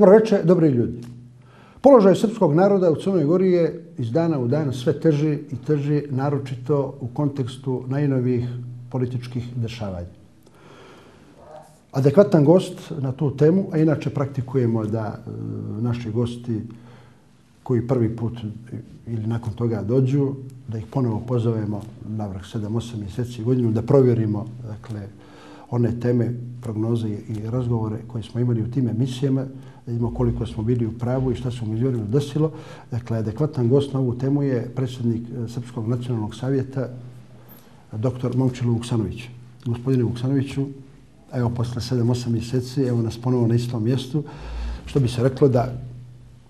Dobro veče, dobri ljudi. Položaj srpskog naroda u Crnoj Gori je iz dana u dan sve teži i teži, naročito u kontekstu najnovijih političkih dešavanja. Adekvatan gost na tu temu, a inače praktikujemo da e, naši gosti koji prvi put ili nakon toga dođu, da ih ponovo pozovemo na vrh 7-8 mjeseci godinu, da provjerimo dakle, one teme, prognoze i razgovore koje smo imali u tim emisijama, vidimo koliko smo bili u pravu i šta se u međuvremenu desilo. Dakle, adekvatan gost na ovu temu je predsjednik e, Srpskog nacionalnog savjeta, dr. Momčilo Vuksanović. Gospodine Vuksanoviću, evo, posle 7-8 mjeseci, evo nas ponovo na istom mjestu, što bi se reklo da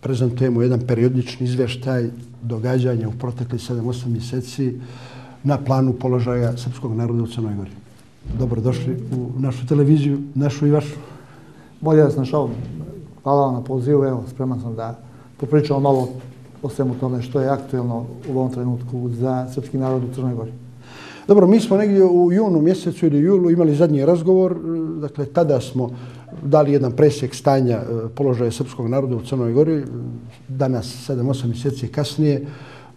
prezentujemo jedan periodični izveštaj događanja u protekli 7-8 mjeseci na planu položaja srpskog naroda u Crnoj Gori. Dobrodošli u našu televiziju, našu i vašu. Bolje da sam šao. Hvala vam na pozivu. Evo, spreman sam da popričamo malo o svemu tome što je aktuelno u ovom trenutku za srpski narod u Crnoj Gori. Dobro, mi smo negdje u junu mjesecu ili julu imali zadnji razgovor. Dakle, tada smo dali jedan presjek stanja e, položaja srpskog naroda u Crnoj Gori. Danas, 7-8 mjeseci kasnije,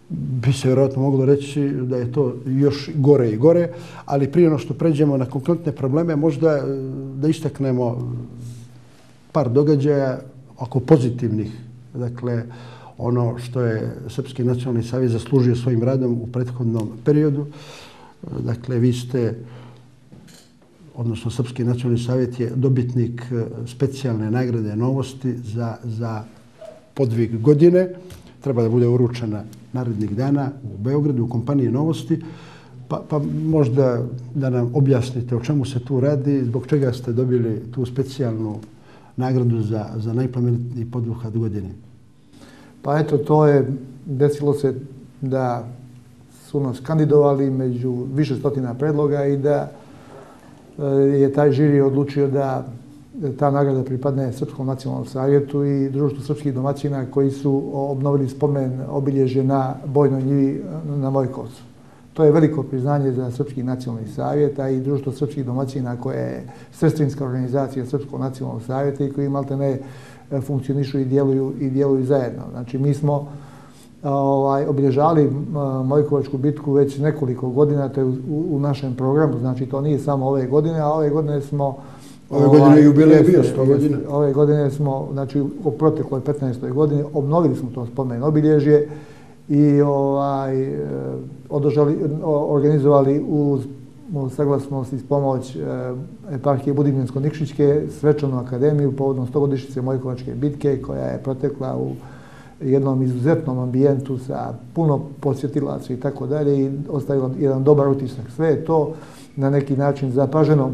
bi se vjerojatno moglo reći da je to još gore i gore, ali prije ono što pređemo na konkretne probleme, možda e, da istaknemo par događaja ako pozitivnih, dakle, ono što je Srpski nacionalni savjet zaslužio svojim radom u prethodnom periodu. Dakle, vi ste, odnosno Srpski nacionalni savjet je dobitnik e, specijalne nagrade novosti za, za podvig godine. Treba da bude uručena narednih dana u Beogradu u kompaniji novosti. Pa, pa možda da nam objasnite o čemu se tu radi, zbog čega ste dobili tu specijalnu nagradu za, za najpametniji poduhad godine. Pa eto, to je, desilo se da su nas kandidovali među više stotina predloga i da e, je taj žiri odlučio da ta nagrada pripadne Srpskom nacionalnom savjetu i društvu srpskih domaćina koji su obnovili spomen obilježje na bojnoj njivi na Vojkovcu. To je veliko priznanje za Srpski nacionalni savjet, a i društvo srpskih domaćina koje je sestrinska organizacija Srpskog nacionalnog savjeta i koji malte ne funkcionišu i djeluju, i djeluju zajedno. Znači, mi smo ovaj, obilježali Mojkovačku bitku već nekoliko godina, to je u, u našem programu, znači to nije samo ove godine, a ove godine smo Ove godine ovaj, jubilej bio 100 godina. Ove godine smo, znači u protekloj 15. godini, obnovili smo to spomen obilježje i ovaj, e, održali, organizovali uz saglasnost i pomoć e, eparhije Budimljensko-Nikšićke svečanu akademiju povodom stogodišnjice Mojkovačke bitke koja je protekla u jednom izuzetnom ambijentu sa puno posjetilaca i tako dalje i ostavila jedan dobar utisak. Sve je to na neki način zapaženo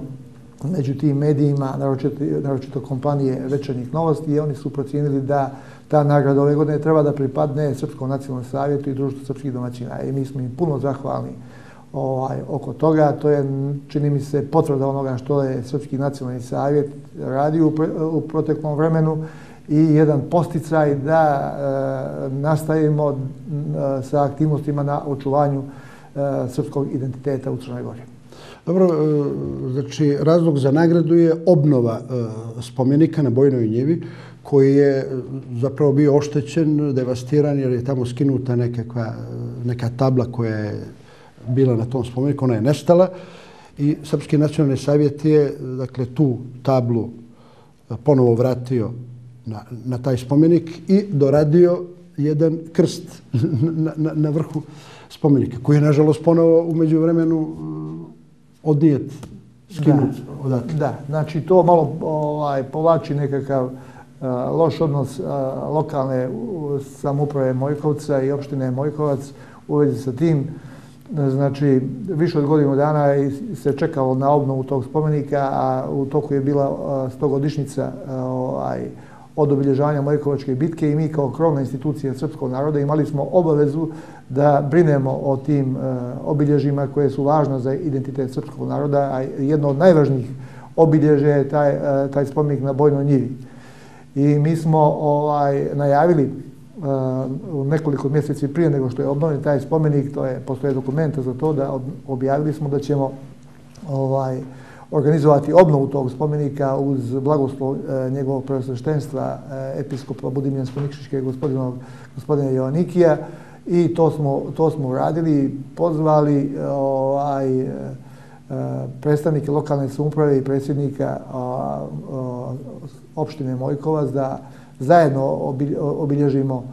među tim medijima, naročito, naročito kompanije večernjih novosti i oni su procijenili da ta nagrada ove godine treba da pripadne Srpskom nacionalnom savjetu i društvu srpskih domaćina. I mi smo im puno zahvalni ovaj, oko toga. To je, čini mi se, potvrda onoga što je Srpski nacionalni savjet radio u, u proteklom vremenu i jedan posticaj da e, nastavimo e, sa aktivnostima na očuvanju e, srpskog identiteta u Crnoj Gori. Dobro, e, znači razlog za nagradu je obnova e, spomenika na Bojnoj njivi koji je zapravo bio oštećen, devastiran jer je tamo skinuta nekakva, neka tabla koja je bila na tom spomeniku, ona je nestala i Srpski nacionalni savjet je dakle, tu tablu ponovo vratio na, na taj spomenik i doradio jedan krst na, na, na vrhu spomenika, koji je, nažalost, ponovo umeđu vremenu uh, odnijet, skinut da, odatle. Da, znači to malo ovaj, povlači nekakav loš odnos lokalne samuprave Mojkovca i opštine Mojkovac u vezi sa tim. Znači, više od godinu dana se čekalo na obnovu tog spomenika, a u toku je bila stogodišnica ovaj, od obilježavanja Mojkovačke bitke i mi kao krovna institucija srpskog naroda imali smo obavezu da brinemo o tim obilježima koje su važne za identitet srpskog naroda, a jedno od najvažnijih obilježe je taj, taj spomenik na Bojnoj njivi. I mi smo ovaj, najavili uh, nekoliko mjeseci prije nego što je obnovljen taj spomenik, to je, postoje dokumenta za to da objavili smo da ćemo ovaj, organizovati obnovu tog spomenika uz blagoslov e, njegovog prvosveštenstva e, eh, episkopa Budimljansko-Nikšiške gospodina, gospodina Jovanikija i to smo, to smo uradili, pozvali ovaj, e, E, predstavnike lokalne samouprave i predsjednika opštine Mojkovac da zajedno obilježimo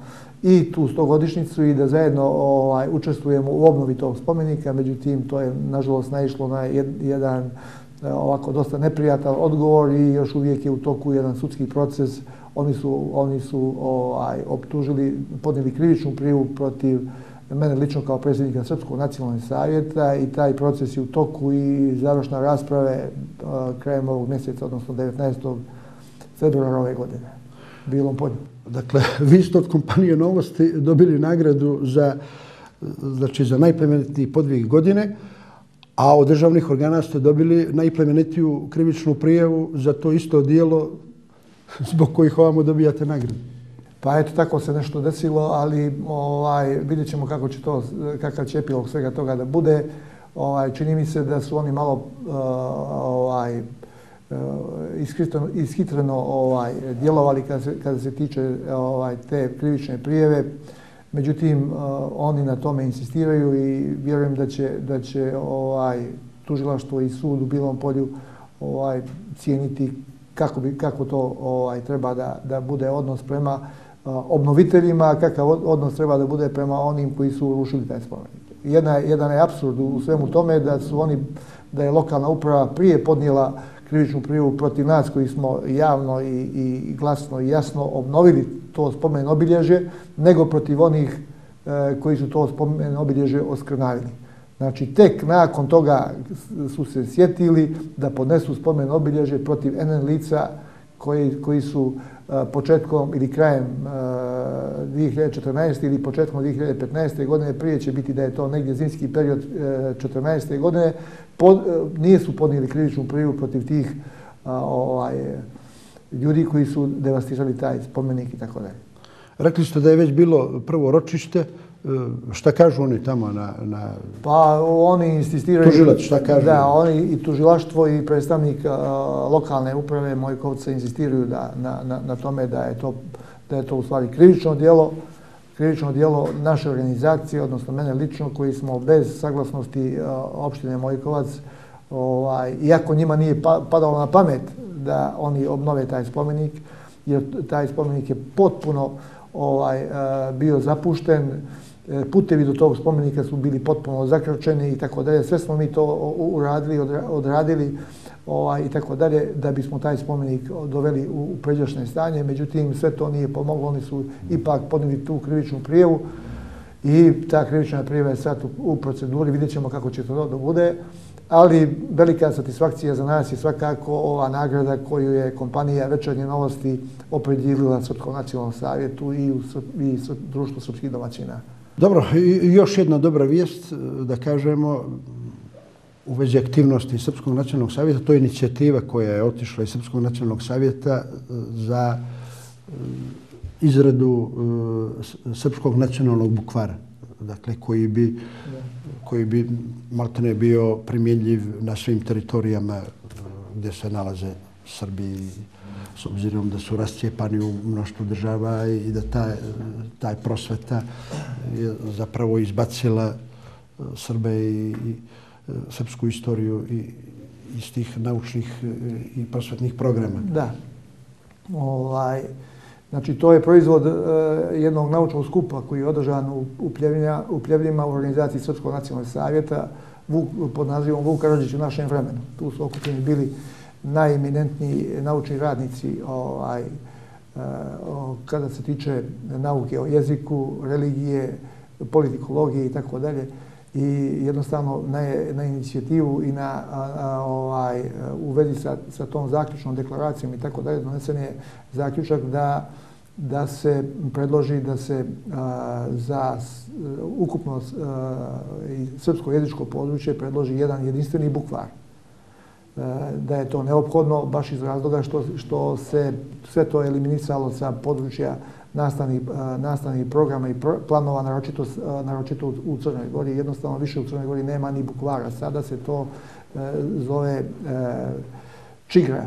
i tu stogodišnicu i da zajedno ovaj, učestvujemo u obnovi tog spomenika. Međutim, to je nažalost naišlo na jedan e, ovako dosta neprijatan odgovor i još uvijek je u toku jedan sudski proces. Oni su, oni su ovaj, optužili, podnijeli krivičnu prijavu protiv mene lično kao predsjednika Srpskog nacionalnog savjeta i taj proces je u toku i završna rasprave e, krajem ovog mjeseca, odnosno 19. februara ove godine. Bilo podnje. Dakle, vi ste od kompanije Novosti dobili nagradu za, znači, za najplemenitniji podvig godine, a od državnih organa ste dobili najplemenitiju krivičnu prijevu za to isto dijelo zbog kojih ovamo dobijate nagradu. Pa eto, tako se nešto desilo, ali ovaj, vidjet ćemo kako će to, kakav će epilog svega toga da bude. Ovaj, čini mi se da su oni malo uh, ovaj, eh, uh, ishitreno, ishitreno ovaj, djelovali kada se, kada se tiče ovaj, te krivične prijeve. Međutim, uh, oni na tome insistiraju i vjerujem da će, da će ovaj, tužilaštvo i sud u Bilom polju ovaj, cijeniti kako, bi, kako to ovaj, treba da, da bude odnos prema uh, obnoviteljima, kakav odnos treba da bude prema onim koji su rušili taj spomenik. Jedna, jedan je absurd u svemu tome da su oni, da je lokalna uprava prije podnijela krivičnu prijevu protiv nas koji smo javno i, i glasno i jasno obnovili to spomen obilježje, nego protiv onih e, koji su to spomen obilježje oskrnavili. Znači, tek nakon toga su se sjetili da podnesu spomen obilježje protiv NN lica koji, koji su početkom ili krajem 2014. ili početkom 2015. godine, prije će biti da je to negdje zimski period e, 2014. godine, pod, e, nije podnijeli krivičnu prijevu protiv tih ovaj, ljudi koji su devastirali taj spomenik i tako dalje. Rekli ste da je već bilo prvo ročište, šta kažu oni tamo na... na... Pa oni insistiraju... Tužilac, šta kažu? Da, oni i tužilaštvo i predstavnik uh, lokalne uprave Mojkovca insistiraju da, na, na, na tome da je to da je to u stvari krivično dijelo, krivično dijelo naše organizacije, odnosno mene lično, koji smo bez saglasnosti uh, opštine Mojkovac, ovaj, iako njima nije pa, padalo na pamet da oni obnove taj spomenik, jer taj spomenik je potpuno ovaj, uh, bio zapušten, E, putevi do tog spomenika su bili potpuno zakračeni i tako dalje. Sve smo mi to uradili, odradili ovaj, i tako dalje da bismo taj spomenik doveli u, u pređašnje stanje. Međutim, sve to nije pomoglo. Oni su ipak podnili tu krivičnu prijevu i ta krivična prijeva je sad u, u proceduri. Vidjet ćemo kako će to da bude. Ali velika satisfakcija za nas je svakako ova nagrada koju je kompanija Večernje novosti opredjelila Srpskom nacionalnom savjetu i u, i društvu srpskih domaćina. Dobro, i još jedna dobra vijest, e, da kažemo, u vezi aktivnosti Srpskog nacionalnog savjeta, to je inicijativa koja je otišla iz Srpskog nacionalnog savjeta e, za e, izradu Srpskog nacionalnog bukvara, dakle, koji bi, koji bi maltene bio primjenljiv na svim teritorijama gdje se nalaze Srbi i s obzirom da su rascijepani u mnoštvu država i da taj, taj prosveta je zapravo izbacila e, Srbe i, i e, srpsku istoriju i iz tih naučnih e, i prosvetnih programa. Da. Ovaj, znači, to je proizvod eh, jednog naučnog skupa koji je održan u, u, pljevljima, u pljevljima u organizaciji Srpskog nacionalnog savjeta Vuk, pod nazivom Vuk Karadžić u našem vremenu. Tu su okupljeni bili najeminentniji naučni radnici ovaj, eh, kada se tiče nauke o jeziku, religije, politikologije i tako dalje. I jednostavno na, na inicijativu i na, a, a, ovaj, u vezi sa, sa tom zaključnom deklaracijom i tako dalje donesen je zaključak da da se predloži da se a, za ukupno a, i srpsko jezičko područje predloži jedan jedinstveni bukvar E, da je to neophodno baš iz razloga što, što se sve to eliminisalo sa područja nastavnih, e, nastavnih programa i planova, naročito, e, naročito u Crnoj Gori. Jednostavno više u Crnoj Gori nema ni bukvara. Sada se to zove čigra.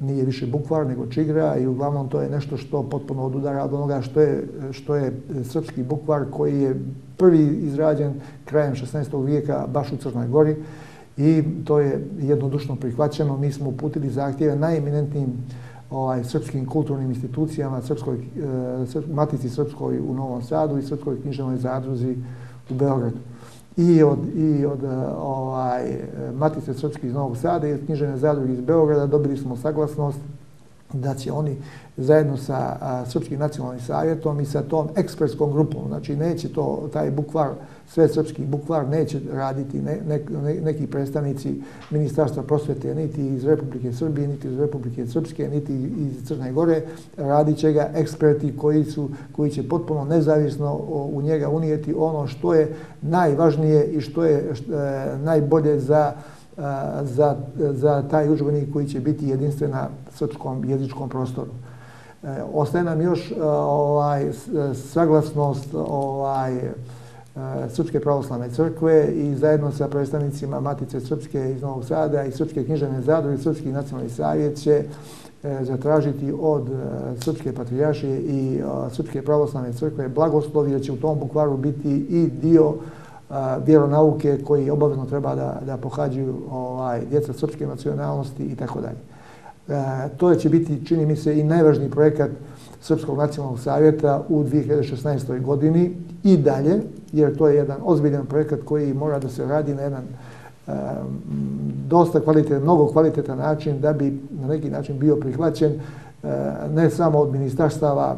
Nije više bukvar nego čigra i uglavnom to je nešto što potpuno odudara od onoga što je, što je srpski bukvar koji je prvi izrađen krajem 16. vijeka baš u Crnoj Gori i to je jednodušno prihvaćeno. Mi smo uputili zahtjeve najeminentnijim ovaj, srpskim kulturnim institucijama, srpskoj, e, Matici Srpskoj u Novom Sadu i Srpskoj književnoj zadruzi u Beogradu. I od, i od eh, ovaj, Matice Srpske iz Novog Sada i od književne zadruge iz Beograda dobili smo saglasnost da će oni zajedno sa a, Srpskim nacionalnim savjetom i sa tom ekspertskom grupom, znači neće to, taj bukvar, sve srpski bukvar neće raditi ne, ne, ne, neki predstavnici Ministarstva prosvete, niti iz Republike Srbije, niti iz Republike Srpske, niti iz Crne Gore, radit će ga eksperti koji, su, koji će potpuno nezavisno u njega unijeti ono što je najvažnije i što je što, e, najbolje za za, za taj učbenik koji će biti jedinstven na srpskom jezičkom prostoru. E, ostaje nam još e, ovaj saglasnost ovaj e, Srpske pravoslavne crkve i zajedno sa predstavnicima Matice Srpske iz Novog Sada i Srpske književne zadruge, Srpski nacionalni savjet će zatražiti od Srpske patrijašije i Srpske pravoslavne crkve blagoslovi, jer će u tom bukvaru biti i dio vjeronauke koji obavezno treba da, da pohađaju ovaj, djeca srpske nacionalnosti i tako dalje. E, to će biti, čini mi se, i najvažniji projekat Srpskog nacionalnog savjeta u 2016. godini i dalje, jer to je jedan ozbiljan projekat koji mora da se radi na jedan e, dosta kvalitetan, mnogo kvalitetan način da bi na neki način bio prihvaćen e, ne samo od ministarstava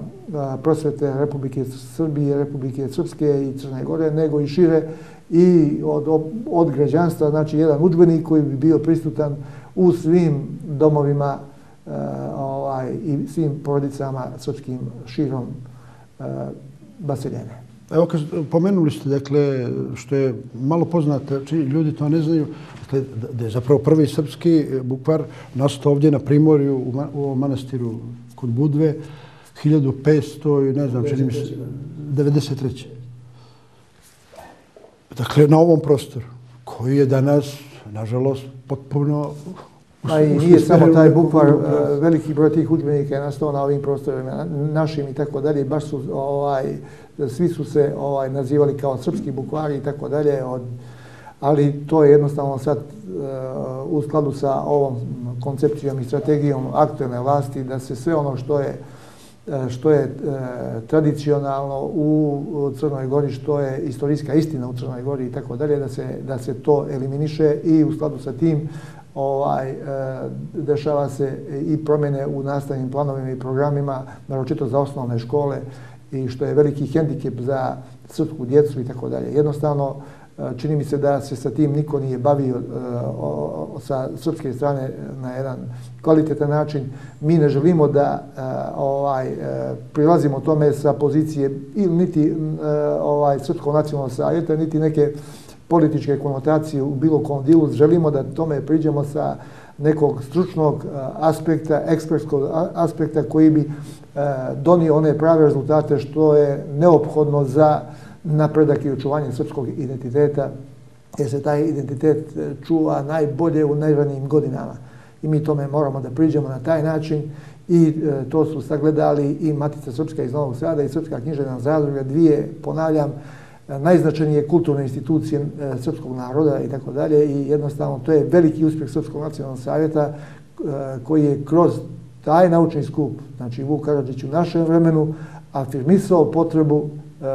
prosvete Republike Srbije, Republike Srpske i Crne Gore, nego i šire i od, od građanstva, znači jedan učbenik koji bi bio prisutan u svim domovima ovaj, i svim porodicama srpskim širom Baseljene. Evo, kad pomenuli ste, dakle, što je malo poznato, či ljudi to ne znaju, dakle, da je zapravo prvi srpski bukvar nastao ovdje na Primorju u, u manastiru kod Budve, 1500 i ne znam, čini mi se, 93. Dakle, na ovom prostoru, koji je danas, nažalost, potpuno... Pa i nije samo taj bukvar, veliki broj tih učbenika je nastao na ovim prostorima, našim i tako dalje, baš su, ovaj, svi su se ovaj nazivali kao srpski bukvari i tako dalje, od, ali to je jednostavno sad uh, u skladu sa ovom koncepcijom i strategijom aktualne vlasti da se sve ono što je E, E, što je e, tradicionalno u Crnoj Gori, što je istorijska istina u Crnoj Gori i tako dalje, da se, da se to eliminiše i u skladu sa tim ovaj, e, dešava se i promjene u nastavnim planovima i programima, naročito za osnovne škole i što je veliki hendikep za srpsku djecu i tako dalje. Jednostavno, čini mi se da se sa tim niko nije bavio e, sa srpske strane e, na jedan kvalitetan način. Mi ne želimo da e, ovaj prilazimo tome sa pozicije ili niti ovaj srpskog nacionalnog savjeta, niti neke političke konotacije u bilo kom dilu. Želimo da tome priđemo sa nekog stručnog aspekta, ekspertskog aspekta koji bi donio one prave rezultate što je neophodno za uh, napredak i očuvanje srpskog identiteta, jer se taj identitet e, čuva najbolje u najranijim godinama. I mi tome moramo da priđemo na taj način i e, to su sagledali i Matica Srpska iz Novog Sada i Srpska književna zadruga, dvije, ponavljam, e, najznačajnije kulturne institucije e, srpskog naroda i tako dalje i jednostavno to je veliki uspjeh Srpskog nacionalnog savjeta koji je kroz taj naučni skup, znači Vuk Karadžić u našem vremenu, afirmisao potrebu Eh,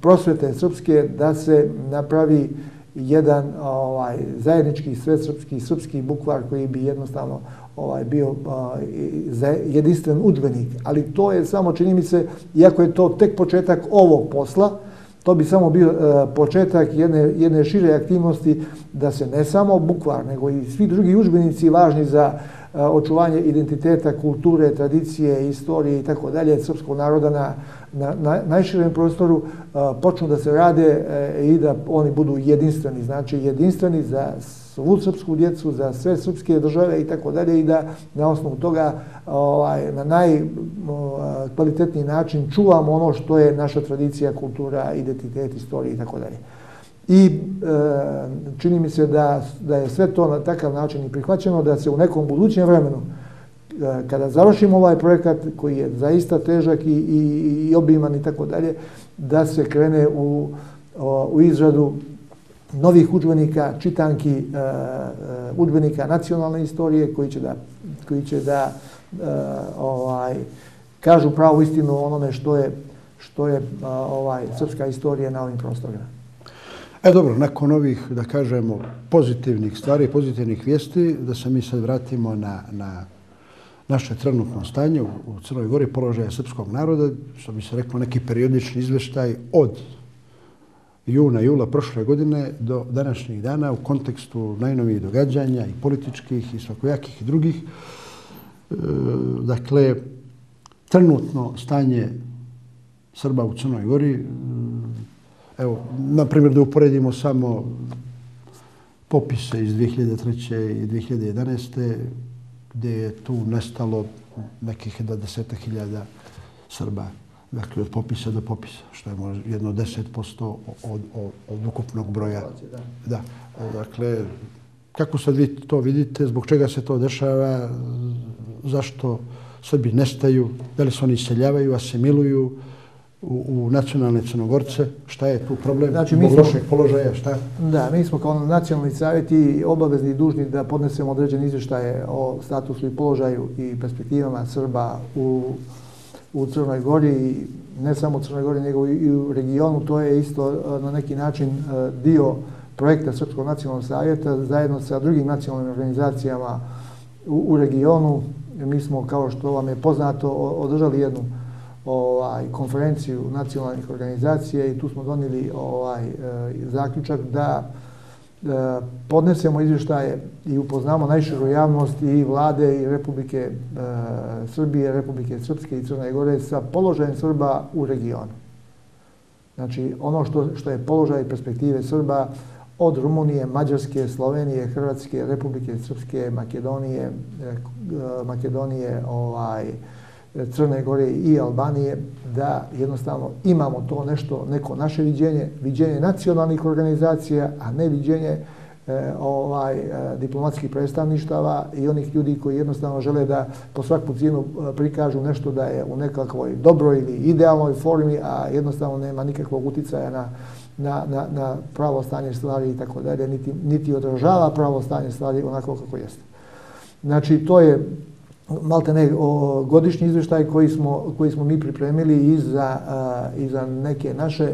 prosvete srpske da se napravi jedan ovaj zajednički svesrpski srpski bukvar koji bi jednostavno ovaj bio eh, za jedinstven udžbenik. Ali to je samo čini mi se iako je to tek početak ovog posla to bi samo bio uh, početak jedne, jedne šire aktivnosti da se ne samo bukvar nego i svi drugi udžbenici važni za uh, očuvanje identiteta, kulture, tradicije, istorije i tako dalje srpskog naroda na na, na najširem prostoru a, počnu da se rade e, i da oni budu jedinstveni, znači jedinstveni za svu srpsku djecu, za sve srpske države i tako dalje i da na osnovu toga ovaj, na najkvalitetniji način čuvamo ono što je naša tradicija, kultura, identitet, istorija i tako dalje. I e, čini mi se da, da je sve to na takav način i prihvaćeno, da se u nekom budućem vremenu, e, E, kada završimo ovaj projekat koji je zaista težak i, i, i obiman i tako dalje, da se krene u, u izradu novih učbenika, čitanki e, e, učbenika nacionalne istorije koji će da, koji će da ovaj, kažu pravu istinu o onome što je, što je ovaj srpska istorija na ovim prostorima. E dobro, nakon ovih, da kažemo, pozitivnih stvari, pozitivnih vijesti, da se mi sad vratimo na, na naše trenutno stanje u, u Crnoj Gori, položaja srpskog naroda, što bi se reklo neki periodični izveštaj od juna, jula prošle godine do današnjih dana u kontekstu najnovijih događanja i političkih i svakojakih i drugih. E, dakle, trenutno stanje Srba u Crnoj Gori, e, evo, na primjer da uporedimo samo popise iz 2003. i 2011 gdje je tu nestalo nekih 20.000 Srba dakle, od popisa do popisa, što je možda jedno 10% od, od, od ukupnog broja. Da. Dakle, kako sad vi to vidite, zbog čega se to dešava, zašto Srbi nestaju, da li se oni iseljavaju, asimiluju u, u nacionalne crnogorce, šta je tu problem, znači, mi smo, lošeg položaja, šta? Da, mi smo kao nacionalni savjeti obavezni i dužni da podnesemo određene izvještaje o statusu i položaju i perspektivama Srba u u Crnoj Gori, ne samo u Crnoj Gori, nego i u regionu, to je isto e, na neki način e, dio projekta Srpskog nacionalnog savjeta zajedno sa drugim nacionalnim organizacijama u, u regionu. Mi smo, kao što vam je poznato, održali jednu ovaj, konferenciju nacionalnih organizacija i tu smo donili ovaj, e, zaključak da e, podnesemo izvještaje i upoznamo najširu javnost i vlade i Republike e, Srbije, Republike Srpske i Crne Gore sa položajem Srba u regionu. Znači, ono što, što je položaj perspektive Srba od Rumunije, Mađarske, Slovenije, Hrvatske, Republike Srpske, Makedonije, e, e Makedonije, ovaj, Crne Gore i Albanije, da jednostavno imamo to nešto, neko naše viđenje, viđenje nacionalnih organizacija, a ne viđenje e, ovaj e, diplomatskih predstavništava i onih ljudi koji jednostavno žele da po svaku cijenu e, prikažu nešto da je u nekakvoj dobroj ili idealnoj formi, a jednostavno nema nikakvog uticaja na, na, na, na pravo stanje stvari i tako dalje, niti, niti odražava pravo stanje stvari onako kako jeste. Znači, to je malte ne, o, godišnji izvještaj koji smo, koji smo mi pripremili i za, a, i za neke naše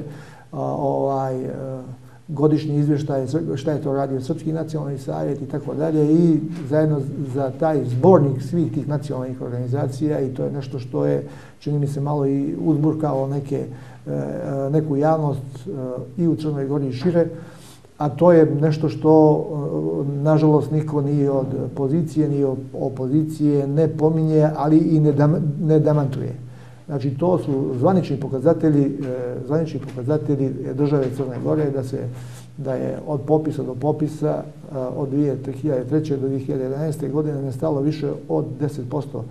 a, ovaj, a, godišnji izvještaj, šta je to radio Srpski nacionalni savjet i tako dalje i zajedno za taj zbornik svih tih nacionalnih organizacija i to je nešto što je, čini mi se, malo i uzburkao neke, e, e, neku javnost e, i u Crnoj Gori i šire a to je nešto što, e, nažalost, niko ni od pozicije, ni od opozicije ne pominje, ali i ne, dam, ne damantuje. Znači, to su zvanični pokazatelji, e, zvanični pokazatelji države Crne Gore, da se da je od popisa do popisa e, od 2003. do 2011. godine nestalo više od 10%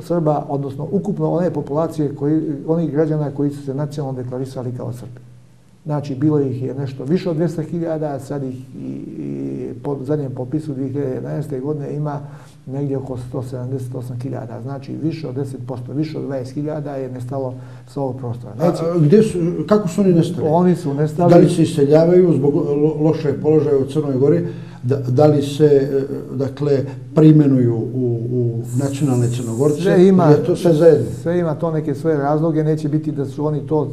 Srba, odnosno ukupno one populacije, koji, onih građana koji su se nacionalno deklarisali kao Srbi. Znači, bilo ih je nešto više od 200.000, sad ih i, i po zadnjem popisu 2011. godine ima negdje oko 178.000. Znači, više od 10%, više od 20.000 je nestalo s ovog prostora. Neće... A, gdje su, kako su oni nestali? Oni su nestali... Da li se iseljavaju zbog loše položaja u Crnoj Gori? Da, da li se, e, dakle, primenuju u, u nacionalne crnogorce? Sve ima, je to sve zajedno? Sve ima to neke svoje razloge. Neće biti da su oni to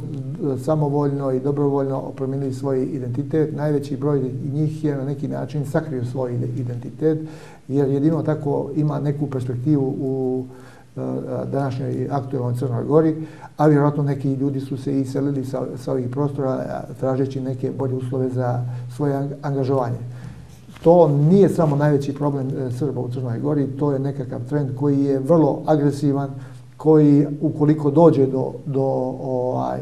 samovoljno i dobrovoljno promijenili svoj identitet. Najveći broj njih je na neki način sakrio svoj identitet, jer jedino tako ima neku perspektivu u e, današnjoj aktualnoj Crnoj Gori, a vjerojatno neki ljudi su se iselili sa, sa ovih prostora tražeći neke bolje uslove za svoje angažovanje. To nije samo najveći problem e, Srba u Crnoj Gori, to je nekakav trend koji je vrlo agresivan, koji ukoliko dođe do, do, ovaj,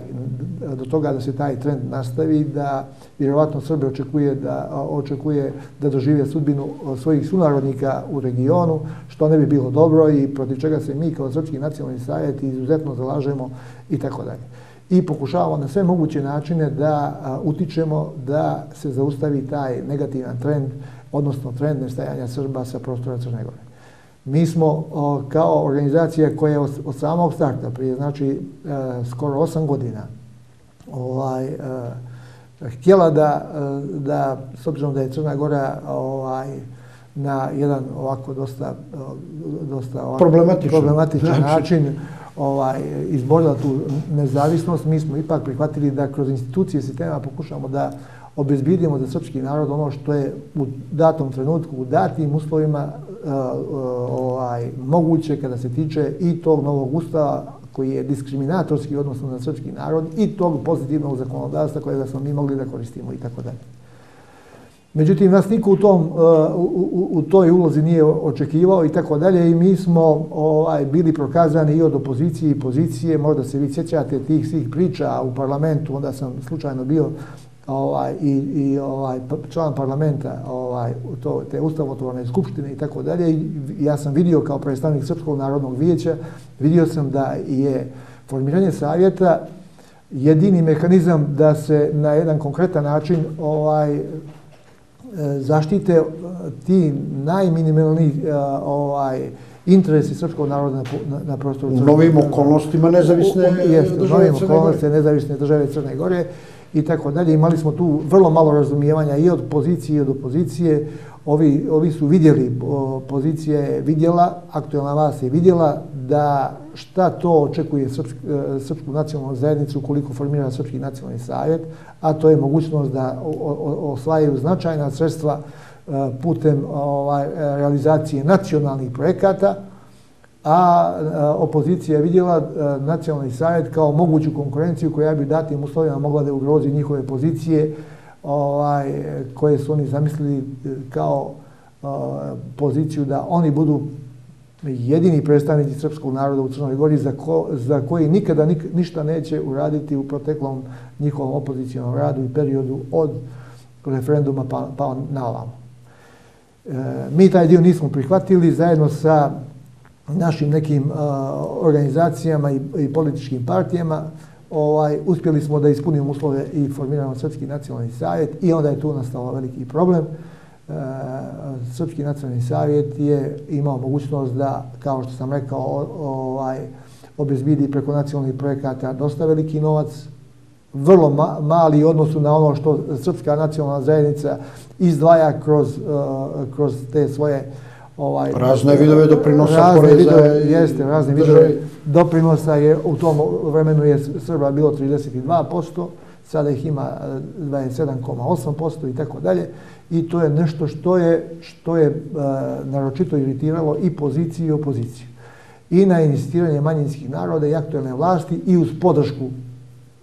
do toga da se taj trend nastavi, da vjerovatno Srbe očekuje da, očekuje da dožive sudbinu svojih sunarodnika u regionu, što ne bi bilo dobro i protiv čega se mi kao Srpski nacionalni savjet izuzetno zalažemo i tako dalje. i pokušavamo na sve moguće načine da utičemo da se zaustavi taj negativan trend, odnosno trend nestajanja Srba sa prostora Crne Gore. Mi smo kao organizacija koja je od samog starta, prije znači e, skoro osam godina, ovaj, e, htjela da, e, da, s obzirom da je Crna Gora ovaj, na jedan ovako dosta, dosta ovako, problematičan, problematičan znači. način ovaj, izborila tu nezavisnost, mi smo ipak prihvatili da kroz institucije sistema pokušamo da obezbidimo za srpski narod ono što je u datom trenutku, u datim uslovima Eh, eh, ovaj, moguće kada se tiče i tog novog ustava koji je diskriminatorski odnosno na srpski narod i tog pozitivnog zakonodavstva kojega smo mi mogli da koristimo i tako dalje. Međutim, nas niko u, tom, eh, u, u, u toj ulozi nije očekivao i tako dalje i mi smo ovaj, bili prokazani i od opozicije i pozicije. Možda se vi sjećate tih svih priča u parlamentu, onda sam slučajno bio ovaj, i, i ovaj, član parlamenta ovaj, to, te ustavotvorne skupštine i tako dalje. Ja sam vidio kao predstavnik Srpskog narodnog vijeća, vidio sam da je formiranje savjeta jedini mehanizam da se na jedan konkretan način ovaj, zaštite e, ti najminimalni e, ovaj, interesi srpskog naroda na, na, prostoru Crne Gore. U novim okolnostima nezavisne u, u, novim okolnostima nezavisne države Crne Gore i tako dalje. Imali smo tu vrlo malo razumijevanja i od pozicije i od opozicije. Ovi, ovi su vidjeli, pozicija je vidjela, aktualna vlast je vidjela da šta to očekuje srpsk, e, srpsku nacionalnu zajednicu koliko formira Srpski nacionalni savjet, a to je mogućnost da osvajaju značajna sredstva e, putem ovaj, realizacije nacionalnih projekata, a opozicija je vidjela e, nacionalni savjet kao moguću konkurenciju koja bi datim uslovima mogla da ugrozi njihove pozicije ovaj, koje su oni zamislili e, kao e, poziciju da oni budu jedini predstavnici srpskog naroda u Crnoj Gori za, ko, za koji nikada nik, ništa neće uraditi u proteklom njihovom opozicijalnom radu i periodu od referenduma pa, pa na ovamo. E, mi taj dio nismo prihvatili zajedno sa našim nekim uh, organizacijama i, i političkim partijama, ovaj, uspjeli smo da ispunimo uslove i formiramo Srpski nacionalni savjet i onda je tu nastao veliki problem. Uh, Srpski nacionalni savjet je imao mogućnost da, kao što sam rekao, ovaj, obezbidi preko nacionalnih projekata dosta veliki novac, vrlo ma mali odnosu na ono što Srpska nacionalna zajednica izdvaja kroz, uh, kroz te svoje uh, ovaj razne vidove doprinosa razne poreza vidove, jeste razne vidove doprinosa je u tom vremenu je Srba bilo 32%, sada ih ima 27,8% i tako dalje. I to je nešto što je što je uh, naročito iritiralo i poziciju i opoziciju. I na insistiranje manjinskih naroda i aktualne vlasti i uz podršku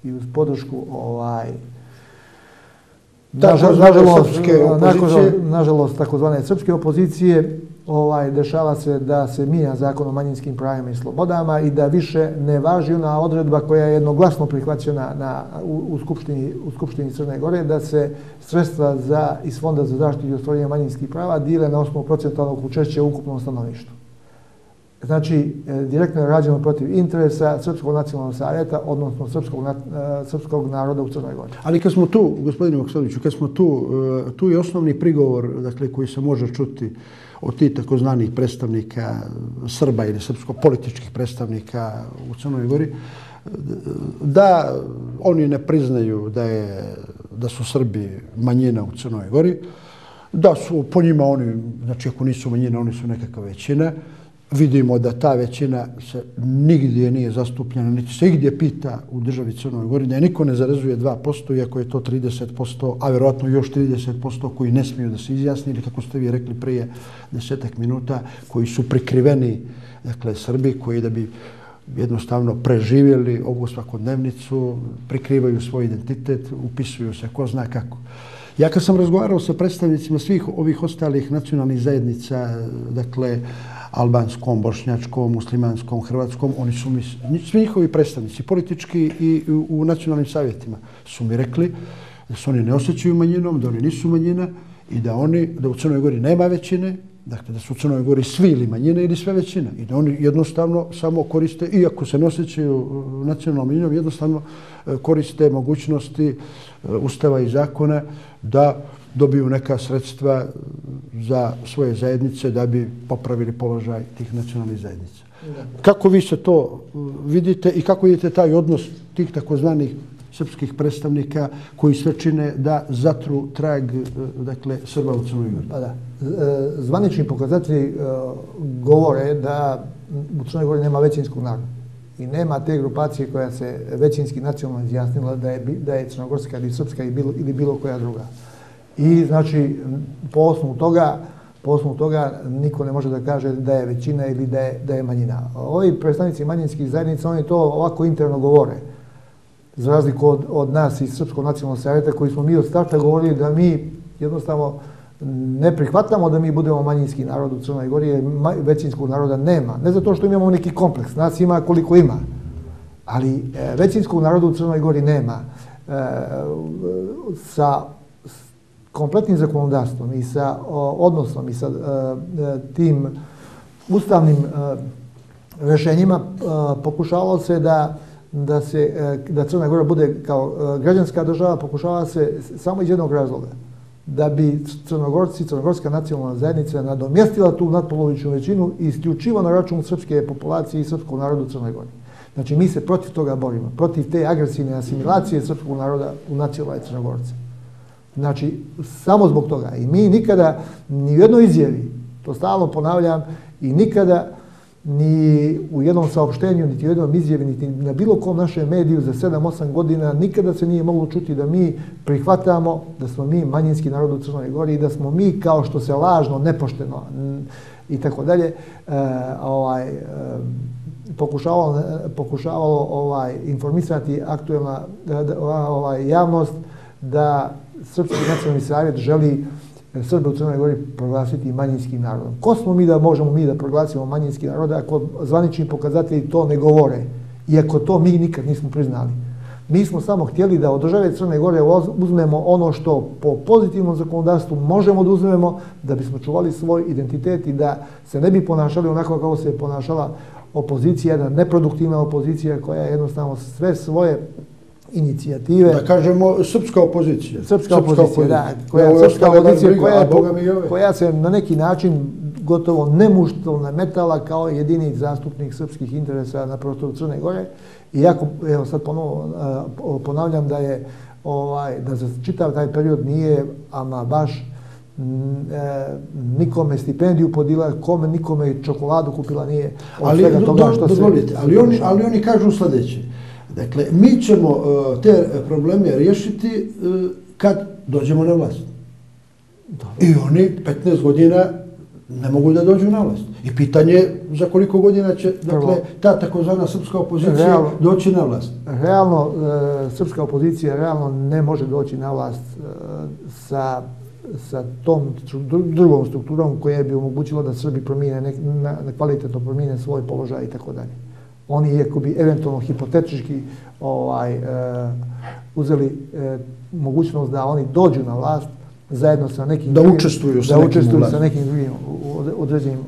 i uz podršku ovaj nažalost, nažalost, nažalost, takozvane srpske opozicije, ovaj dešava se da se mija zakon o manjinskim pravima i slobodama i da više ne važi ona odredba koja je jednoglasno prihvaćena na, u, u, skupštini, u skupštini Crne Gore da se sredstva za, iz Fonda za zaštitu i ostvarenje manjinskih prava dile na osnovu procentalnog učešća u ukupnom stanovništvu. Znači, e, direktno je rađeno protiv interesa Srpskog nacionalnog savjeta, odnosno Srpskog, na, e, Srpskog naroda u Crnoj Gori. Ali kad smo tu, gospodine Voksanoviću, kad smo tu, e, tu je osnovni prigovor dakle, koji se može čuti od tih takozvanih predstavnika Srba ili srpsko-političkih predstavnika u Crnoj Gori, da oni ne priznaju da, je, da su Srbi manjina u Crnoj Gori, da su po njima oni, znači ako nisu manjina, oni su nekakva većina, vidimo da ta većina se nigdje nije zastupljena, niti se igdje pita u državi Crnoj Gori, da je niko ne zarezuje 2%, iako je to 30%, a vjerojatno još 30% koji ne smiju da se izjasni, ili kako ste vi rekli prije desetak minuta, koji su prikriveni, dakle, Srbi, koji da bi jednostavno preživjeli ovu svakodnevnicu, prikrivaju svoj identitet, upisuju se ko zna kako. Ja kad sam razgovarao sa predstavnicima svih ovih ostalih nacionalnih zajednica, dakle, albanskom, bošnjačkom, muslimanskom, hrvatskom, oni su mi, svi njihovi predstavnici, politički i u nacionalnim savjetima, su mi rekli da se oni ne osjećaju manjinom, da oni nisu manjina i da oni, da u Crnoj Gori nema većine dakle da su u Crnoj Gori svi ili manjine ili sve većina i da oni jednostavno samo koriste, iako se nosećaju e, nacionalnom manjinom, jednostavno e, koriste mogućnosti e, ustava i zakona da dobiju neka sredstva za svoje zajednice da bi popravili položaj tih nacionalnih zajednica. Kako vi se to vidite i kako vidite taj odnos tih takozvanih srpskih predstavnika koji sve čine da zatru trag dakle, Srba u Crnoj Gori. Pa da. E, zvanični pokazatelji e, govore da u Crnoj Gori nema većinskog naroda. I nema te grupacije koja se većinski nacionalno izjasnila da je, da je crnogorska ili srpska ili bilo, ili bilo koja druga. I znači, po osnovu toga, po osnovu toga niko ne može da kaže da je većina ili da je, da je manjina. Ovi predstavnici manjinskih zajednica, oni to ovako interno govore za razliku od, od nas iz Srpskog nacionalnog savjeta koji smo mi od starta govorili da mi jednostavno ne prihvatamo da mi budemo manjinski narod u Crnoj Gori jer većinskog naroda nema. Ne zato što imamo neki kompleks, nas ima koliko ima, ali e, većinskog naroda u Crnoj Gori nema. E, sa kompletnim zakonodavstvom i sa odnosom i sa e, e, tim ustavnim e, rešenjima pokušavalo se da da se da Crna Gora bude kao građanska država pokušava se samo iz jednog razloga da bi Crnogorci, Crnogorska nacionalna zajednica nadomjestila tu nadpolovičnu većinu isključivo na račun srpske populacije i srpskog naroda u Crnoj Gori. Znači, mi se protiv toga borimo, protiv te agresivne asimilacije srpskog naroda u nacionalne Crnogorce. Znači, samo zbog toga. I mi nikada, ni u jednoj izjavi, to stalno ponavljam, i nikada ni u jednom saopštenju, niti u jednom izjavi, niti na bilo kom našem mediju za 7-8 godina nikada se nije moglo čuti da mi prihvatamo da smo mi manjinski narod u Crnoj Gori i da smo mi kao što se lažno, nepošteno i tako dalje e, ovaj, e, pokušavalo, e, pokušavalo ovaj, informisati aktuelna ovaj, javnost da Srpski nacionalni savjet želi e, Srbe u Crnoj Gori proglasiti manjinskim narodom. Ko smo mi da možemo mi da proglasimo manjinski narod ako zvanični pokazatelji to ne govore, iako to mi nikad nismo priznali. Mi smo samo htjeli da od države Crne Gore uzmemo ono što po pozitivnom zakonodavstvu možemo da uzmemo da bismo čuvali svoj identitet i da se ne bi ponašali onako kako se je ponašala opozicija, jedna neproduktivna opozicija koja je jednostavno sve svoje inicijative. Da kažemo srpska opozicija. Srpska, srpska opozicija, da. Koja, ja, srpska opozicija briga, koja, je, koja se na neki način gotovo nemušto nametala kao jedini zastupnik srpskih interesa na prostoru Crne Gore. Iako, evo sad ponovo ponavljam da je ovaj, da za čitav taj period nije ama baš e, nikome stipendiju podila, kome nikome čokoladu kupila nije od ali, svega toga što do, se... Ali oni, ali oni kažu sljedeće. Dakle, mi ćemo uh, te probleme riješiti uh, kad dođemo na vlast. Dobro. I oni 15 godina ne mogu da dođu na vlast. I pitanje za koliko godina će dakle, ta takozvana srpska opozicija realno, doći na vlast. Realno, e, srpska opozicija realno ne može doći na vlast e, sa, sa tom drugom strukturom koja bi omogućila da Srbi promijene, ne, na, na kvalitetno promijene svoj položaj i tako dalje oni iako bi eventualno hipotetički ovaj, e, uzeli e, mogućnost da oni dođu na vlast zajedno sa nekim da drugim, učestvuju sa da nekim učestvuju sa nekim drugim određenim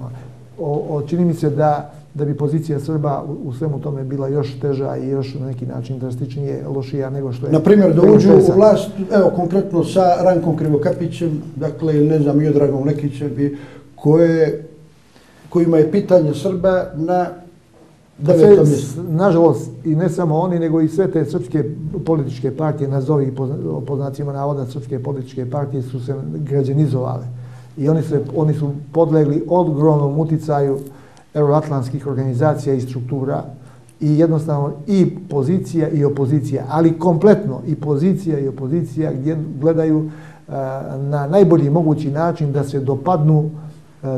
o, o, čini mi se da da bi pozicija Srba u, u svemu tome bila još teža i još na neki način drastičnije lošija nego što je. Na primjer, da uđu u vlast, evo, konkretno sa Rankom Krivokapićem, dakle, ne znam, i Dragom Lekićem, koje, kojima je pitanje Srba na da se, nažalost, i ne samo oni, nego i sve te srpske političke partije, nazovi po znacima navoda, srpske političke partije su se građanizovale. I oni, se, oni su podlegli odgromnom uticaju euroatlantskih organizacija i struktura i jednostavno i pozicija i opozicija, ali kompletno i pozicija i opozicija gdje gledaju uh, na najbolji mogući način da se dopadnu uh,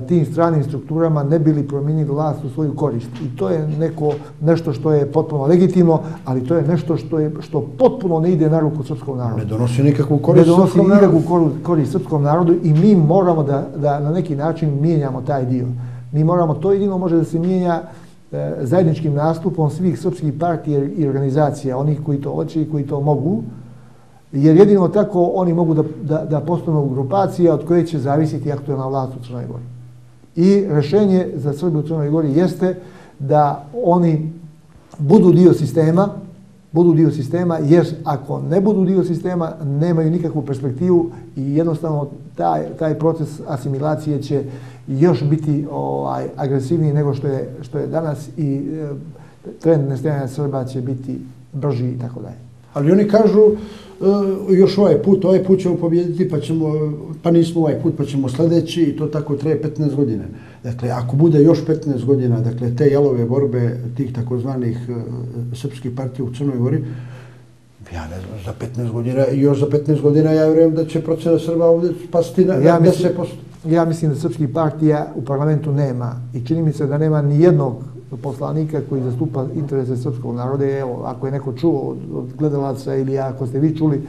tim stranim strukturama ne bili promijenili vlast u svoju korist. I to je neko, nešto što je potpuno legitimno, ali to je nešto što je što potpuno ne ide na ruku srpskom narodu. Ne donosi nikakvu korist Ne donosi nikakvu korist srpskom narodu i mi moramo da, da na neki način mijenjamo taj dio. Mi moramo, to jedino može da se mijenja e, zajedničkim nastupom svih srpskih partija i organizacija, onih koji to hoće i koji to mogu, jer jedino tako oni mogu da, da, da postanu grupacija od koje će zavisiti aktualna vlast u Crnoj Gori. I rešenje za Srbiju u Crnoj Gori jeste da oni budu dio sistema, budu dio sistema, jer ako ne budu dio sistema, nemaju nikakvu perspektivu i jednostavno taj, taj proces asimilacije će još biti ovaj, agresivniji nego što je, što je danas i e, trend nestajanja Srba će biti brži i tako dalje. Ali oni kažu još ovaj put, ovaj put ćemo pobjediti, pa, ćemo, pa nismo ovaj put, pa ćemo sljedeći i to tako traje 15 godina. Dakle, ako bude još 15 godina, dakle, te jelove borbe tih takozvanih uh, srpskih partija u Crnoj Gori, ja ne znam, za 15 godina, još za 15 godina ja vjerujem da će procena Srba ovdje spasti na ja mislim, 10%. Ja mislim da srpskih partija u parlamentu nema i čini mi se da nema ni jednog poslanika koji zastupa interese srpskog naroda. Evo, ako je neko čuo od, od gledalaca ili ako ste vi čuli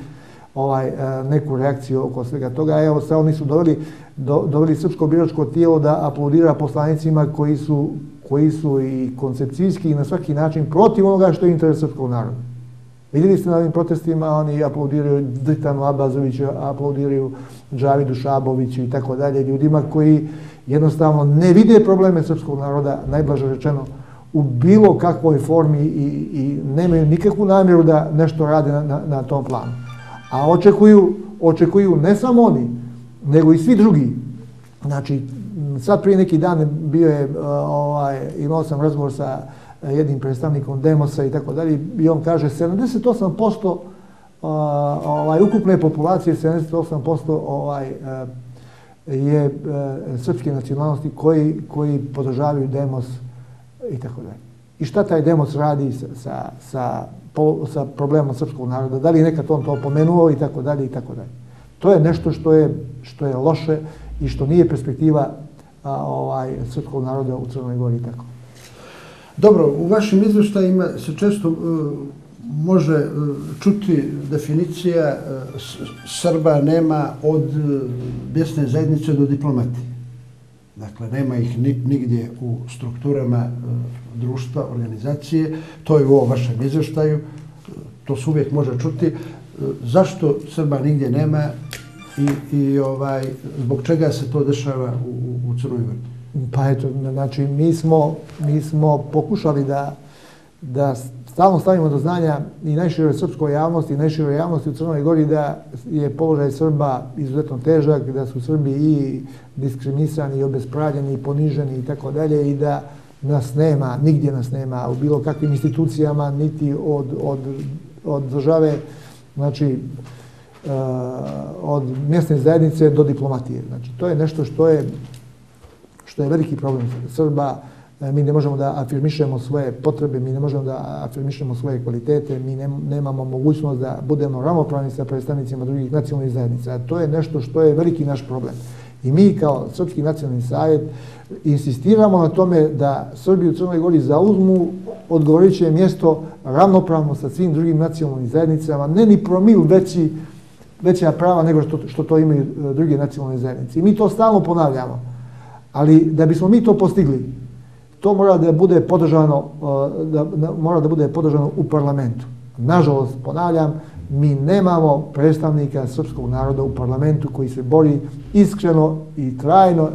ovaj e, neku reakciju oko svega toga, evo, sve oni su doveli, do, doveli srpsko biračko tijelo da aplaudira poslanicima koji su, koji su i koncepcijski i na svaki način protiv onoga što je interes srpskog naroda. Vidjeli ste na ovim protestima, oni aplaudiraju Dritanu Abazoviću, aplaudiraju Džavidu Šaboviću i tako dalje, ljudima koji jednostavno ne vide probleme srpskog naroda, najblaže rečeno, u bilo kakvoj formi i, i nemaju nikakvu namjeru da nešto rade na, na, na tom planu. A očekuju, očekuju ne samo oni, nego i svi drugi. Znači, sad prije neki dan bio je, e, ovaj, imao sam razgovor sa jednim predstavnikom Demosa i tako dalje, i on kaže 78% e, ovaj, ukupne populacije, 78% ovaj, e, je e, srpske nacionalnosti koji, koji podržavaju demos i tako dalje. I šta taj demos radi sa, sa, sa, sa problemom srpskog naroda? Da li je nekad on to pomenuo i tako dalje i tako dalje. To je nešto što je, što je loše i što nije perspektiva a, ovaj, srpskog naroda u Crnoj Gori i tako. Dobro, u vašim izveštajima se često uh, može e, čuti definicija e, Srba nema od e, bjesne zajednice do diplomatije. Dakle, nema ih nigdje u strukturama društva, organizacije. To je u ovom vašem izveštaju. To se uvijek može čuti. Zašto Srba nigdje nema i, i ovaj, zbog čega se to dešava u, u, u Crnoj Gori? Pa eto, znači, mi smo, mi smo pokušali da, da stalno stavimo do znanja i najširoj srpskoj javnosti i najširoj javnosti u Crnoj Gori da je položaj Srba izuzetno težak, da su Srbi i diskriminisani i obespravljeni i poniženi i tako dalje i da nas nema, nigdje nas nema u bilo kakvim institucijama, niti od, od, od države, znači uh, od mjesne zajednice do diplomatije. Znači, to je nešto što je što je veliki problem Srba, E, mi ne možemo da afirmišemo svoje potrebe, mi ne možemo da afirmišemo svoje kvalitete, mi ne, nemamo mogućnost da budemo ravnopravni sa predstavnicima drugih nacionalnih zajednica. To je nešto što je veliki naš problem. I mi kao Srpski nacionalni savjet insistiramo na tome da Srbi u Crnoj Gori zauzmu odgovoriće mjesto ravnopravno sa svim drugim nacionalnim zajednicama, ne ni promil veći, veća prava nego što, što to imaju e, druge nacionalne zajednice. I mi to stalno ponavljamo. Ali da bismo mi to postigli, to mora da bude podržano uh, da, da mora da bude podržano u parlamentu. Nažalost, ponavljam, mi nemamo predstavnika srpskog naroda u parlamentu koji se bori iskreno i trajno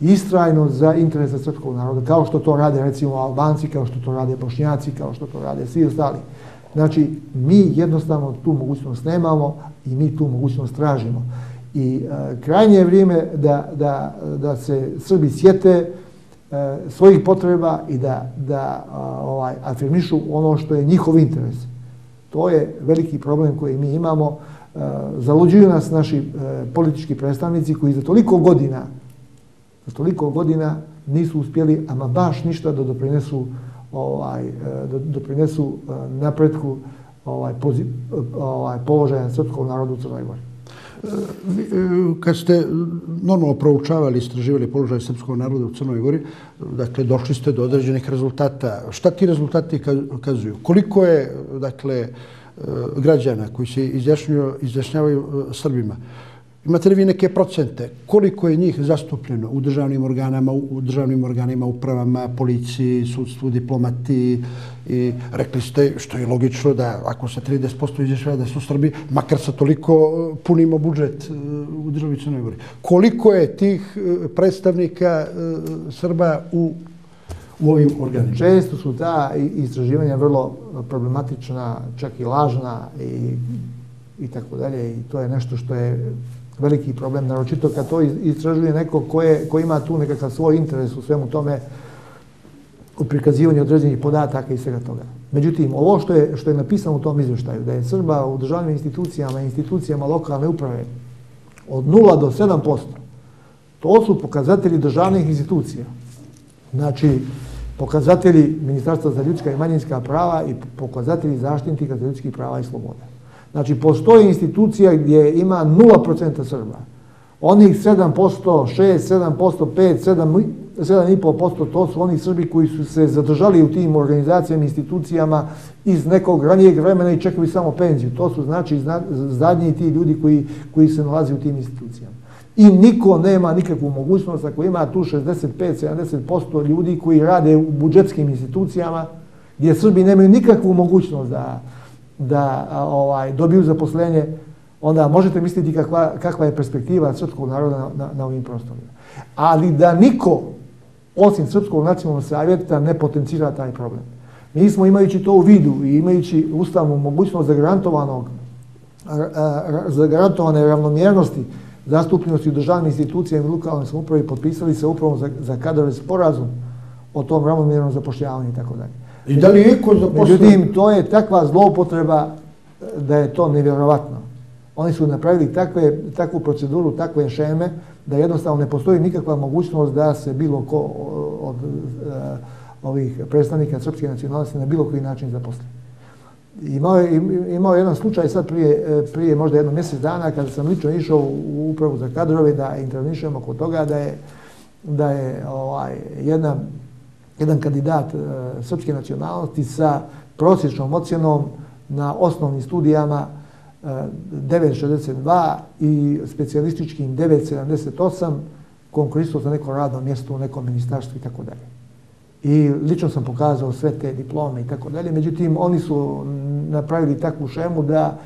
istrajno za interese srpskog naroda, kao što to rade recimo Albanci, kao što to rade Bošnjaci, kao što to rade svi ostali. Znači, mi jednostavno tu mogućnost nemamo i mi tu mogućnost tražimo. I uh, krajnje je vrijeme da, da, da se Srbi sjete uh, E, svojih potreba i da, da ovaj, afirmišu ono što je njihov interes. To je veliki problem koji mi imamo. E, zaluđuju nas naši e, politički predstavnici koji za toliko godina za toliko godina nisu uspjeli ama baš ništa da doprinesu ovaj da doprinesu napretku ovaj, ovaj položaja srpskog naroda u Crnoj Gori. E, kad ste normalno proučavali, istraživali položaj srpskog naroda u Crnoj Gori, dakle, došli ste do određenih rezultata. Šta ti rezultati kazuju? Koliko je, dakle, e, građana koji se izjašnjavaju e, Srbima, Imate li vi neke procente? Koliko je njih zastupljeno u državnim organama, u državnim organima, upravama, policiji, sudstvu, diplomati? I rekli ste, što je logično, da ako se 30% izješava da su Srbi, makar sa toliko e, punimo budžet e, u državi Crnoj Gori. Koliko je tih e, predstavnika Srba u u ovim organima? Često su ta istraživanja vrlo problematična, čak i lažna i, i tako dalje. I to je nešto što je veliki problem, naročito kad to istražuje neko ko, je, ko ima tu nekakav svoj interes u svemu tome u prikazivanju određenih podataka i svega toga. Međutim, ovo što je, što je napisano u tom izvještaju, da je Srba u državnim institucijama i institucijama lokalne uprave od 0 do 7%, to su pokazatelji državnih institucija. Znači, pokazatelji Ministarstva za ljudska i manjinska prava i pokazatelji zaštitnika za ljudskih prava i slobode. Znači, postoji institucija gdje ima 0% Srba. Onih 7%, 6, 7%, 5, 7,5% to su oni Srbi koji su se zadržali u tim organizacijama, institucijama iz nekog ranijeg vremena i čekali samo penziju. To su znači zadnji ti ljudi koji, koji se nalazi u tim institucijama. I niko nema nikakvu mogućnost, ako ima tu 65-70% ljudi koji rade u budžetskim institucijama, gdje Srbi nemaju nikakvu mogućnost da, da ovaj dobiju zaposlenje, onda možete misliti kakva, kakva je perspektiva srpskog naroda na, na, na ovim prostorima. Ali da niko, osim Srpskog nacionalnog savjeta, ne potencira taj problem. Mi smo imajući to u vidu i imajući ustavnu mogućnost zagarantovanog, zagarantovane ravnomjernosti zastupljenosti u državnim institucijama i lokalnim samoupravi potpisali se upravo za, za kadrove sporazum o tom ravnomjernom zapošljavanju i tako dalje. I da li je iko zaposlen? Međutim, to je takva zloupotreba eh, da je to nevjerovatno. Oni su napravili takve, takvu proceduru, takve šeme, da jednostavno ne postoji nikakva mogućnost da se bilo ko od uh, ovih predstavnika srpske nacionalnosti na bilo koji način zaposli. Imao je, imao jedan slučaj sad prije, eh, prije možda jedno mjesec dana kada sam lično išao u upravu za kadrove da intervenišem oko toga da je, da je ovaj, jedna jedan kandidat e, srpske nacionalnosti sa prosječnom ocjenom na osnovnim studijama e, 9.62 i specijalističkim 9.78 konkurisao za neko radno mjesto u nekom ministarstvu i tako dalje. I lično sam pokazao sve te diplome i tako dalje. Međutim, oni su napravili takvu šemu da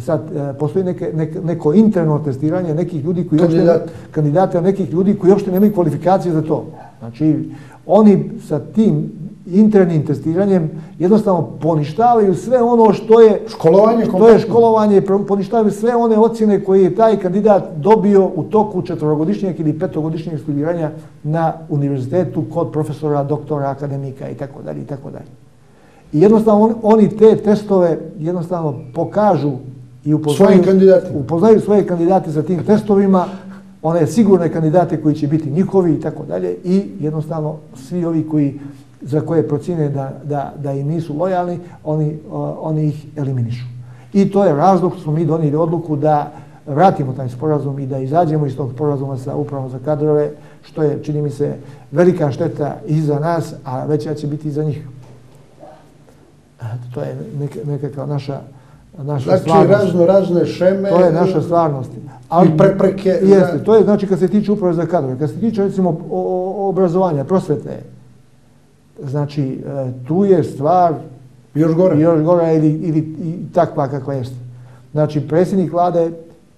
sad e, postoji neke, neke, neko interno testiranje nekih ljudi koji Kandidat. uopšte, kandidata nekih ljudi koji uopšte nemaju kvalifikacije za to. Znači, oni sa tim internim testiranjem jednostavno poništavaju sve ono što je školovanje, što je školovanje poništavaju sve one ocjene koje je taj kandidat dobio u toku četvrogodišnjeg ili petogodišnjeg studiranja na univerzitetu kod profesora, doktora, akademika i tako dalje i tako dalje. I jednostavno oni te testove jednostavno pokažu i upoznaju, upoznaju svoje kandidate za tim testovima one sigurne kandidate koji će biti njihovi i tako dalje i jednostavno svi ovi koji za koje procine da, da, da im nisu lojalni, oni, oni ih eliminišu. I to je razlog što smo mi donijeli odluku da vratimo taj sporazum i da izađemo iz tog sporazuma sa upravom za kadrove, što je, čini mi se, velika šteta i za nas, a veća će biti i za njih. To je nekakva naša, naša znači, stvarnost. Znači, razno razne šeme... To je naša stvarnost ali prepreke... Jeste, to je znači kad se tiče upravo za kadrove, kad se tiče recimo obrazovanja, prosvete, znači e, tu je stvar još gore, još gore ili, ili i takva kakva jeste. Znači predsjednik vlade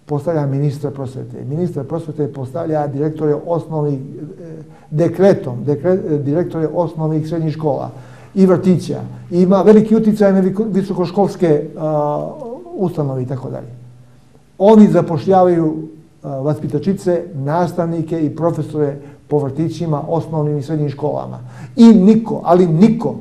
postavlja ministra prosvete, ministra prosvete postavlja direktore osnovnih e, dekretom, dekre, direktore osnovnih srednjih škola i vrtića, ima veliki uticaj na visokoškolske uh, ustanove i tako dalje oni zapošljavaju vaspitačice, nastavnike i profesore po vrtićima, osnovnim i srednjim školama. I niko, ali niko,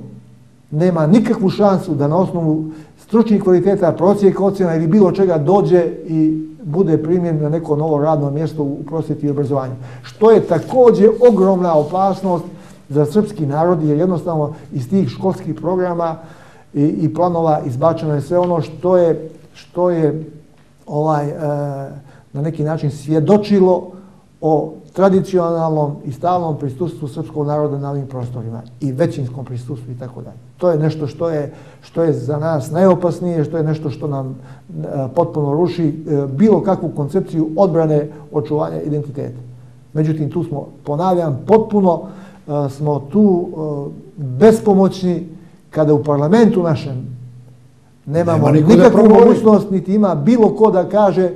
nema nikakvu šansu da na osnovu stručnih kvaliteta, procijeka ocjena ili bilo čega dođe i bude primjen na neko novo radno mjesto u prosvjeti i obrazovanju. Što je također ogromna opasnost za srpski narod, je jednostavno iz tih školskih programa i, i planova izbačeno je sve ono što je, što je ovaj, e, na neki način svjedočilo o tradicionalnom i stalnom prisustvu srpskog naroda na ovim prostorima i većinskom prisustvu i tako dalje. To je nešto što je, što je za nas najopasnije, što je nešto što nam e, potpuno ruši e, bilo kakvu koncepciju odbrane očuvanja identiteta. Međutim, tu smo, ponavljam, potpuno smo tu bespomoćni kada u parlamentu našem nemamo Nema nikakvu mogućnost, niti ima bilo ko da kaže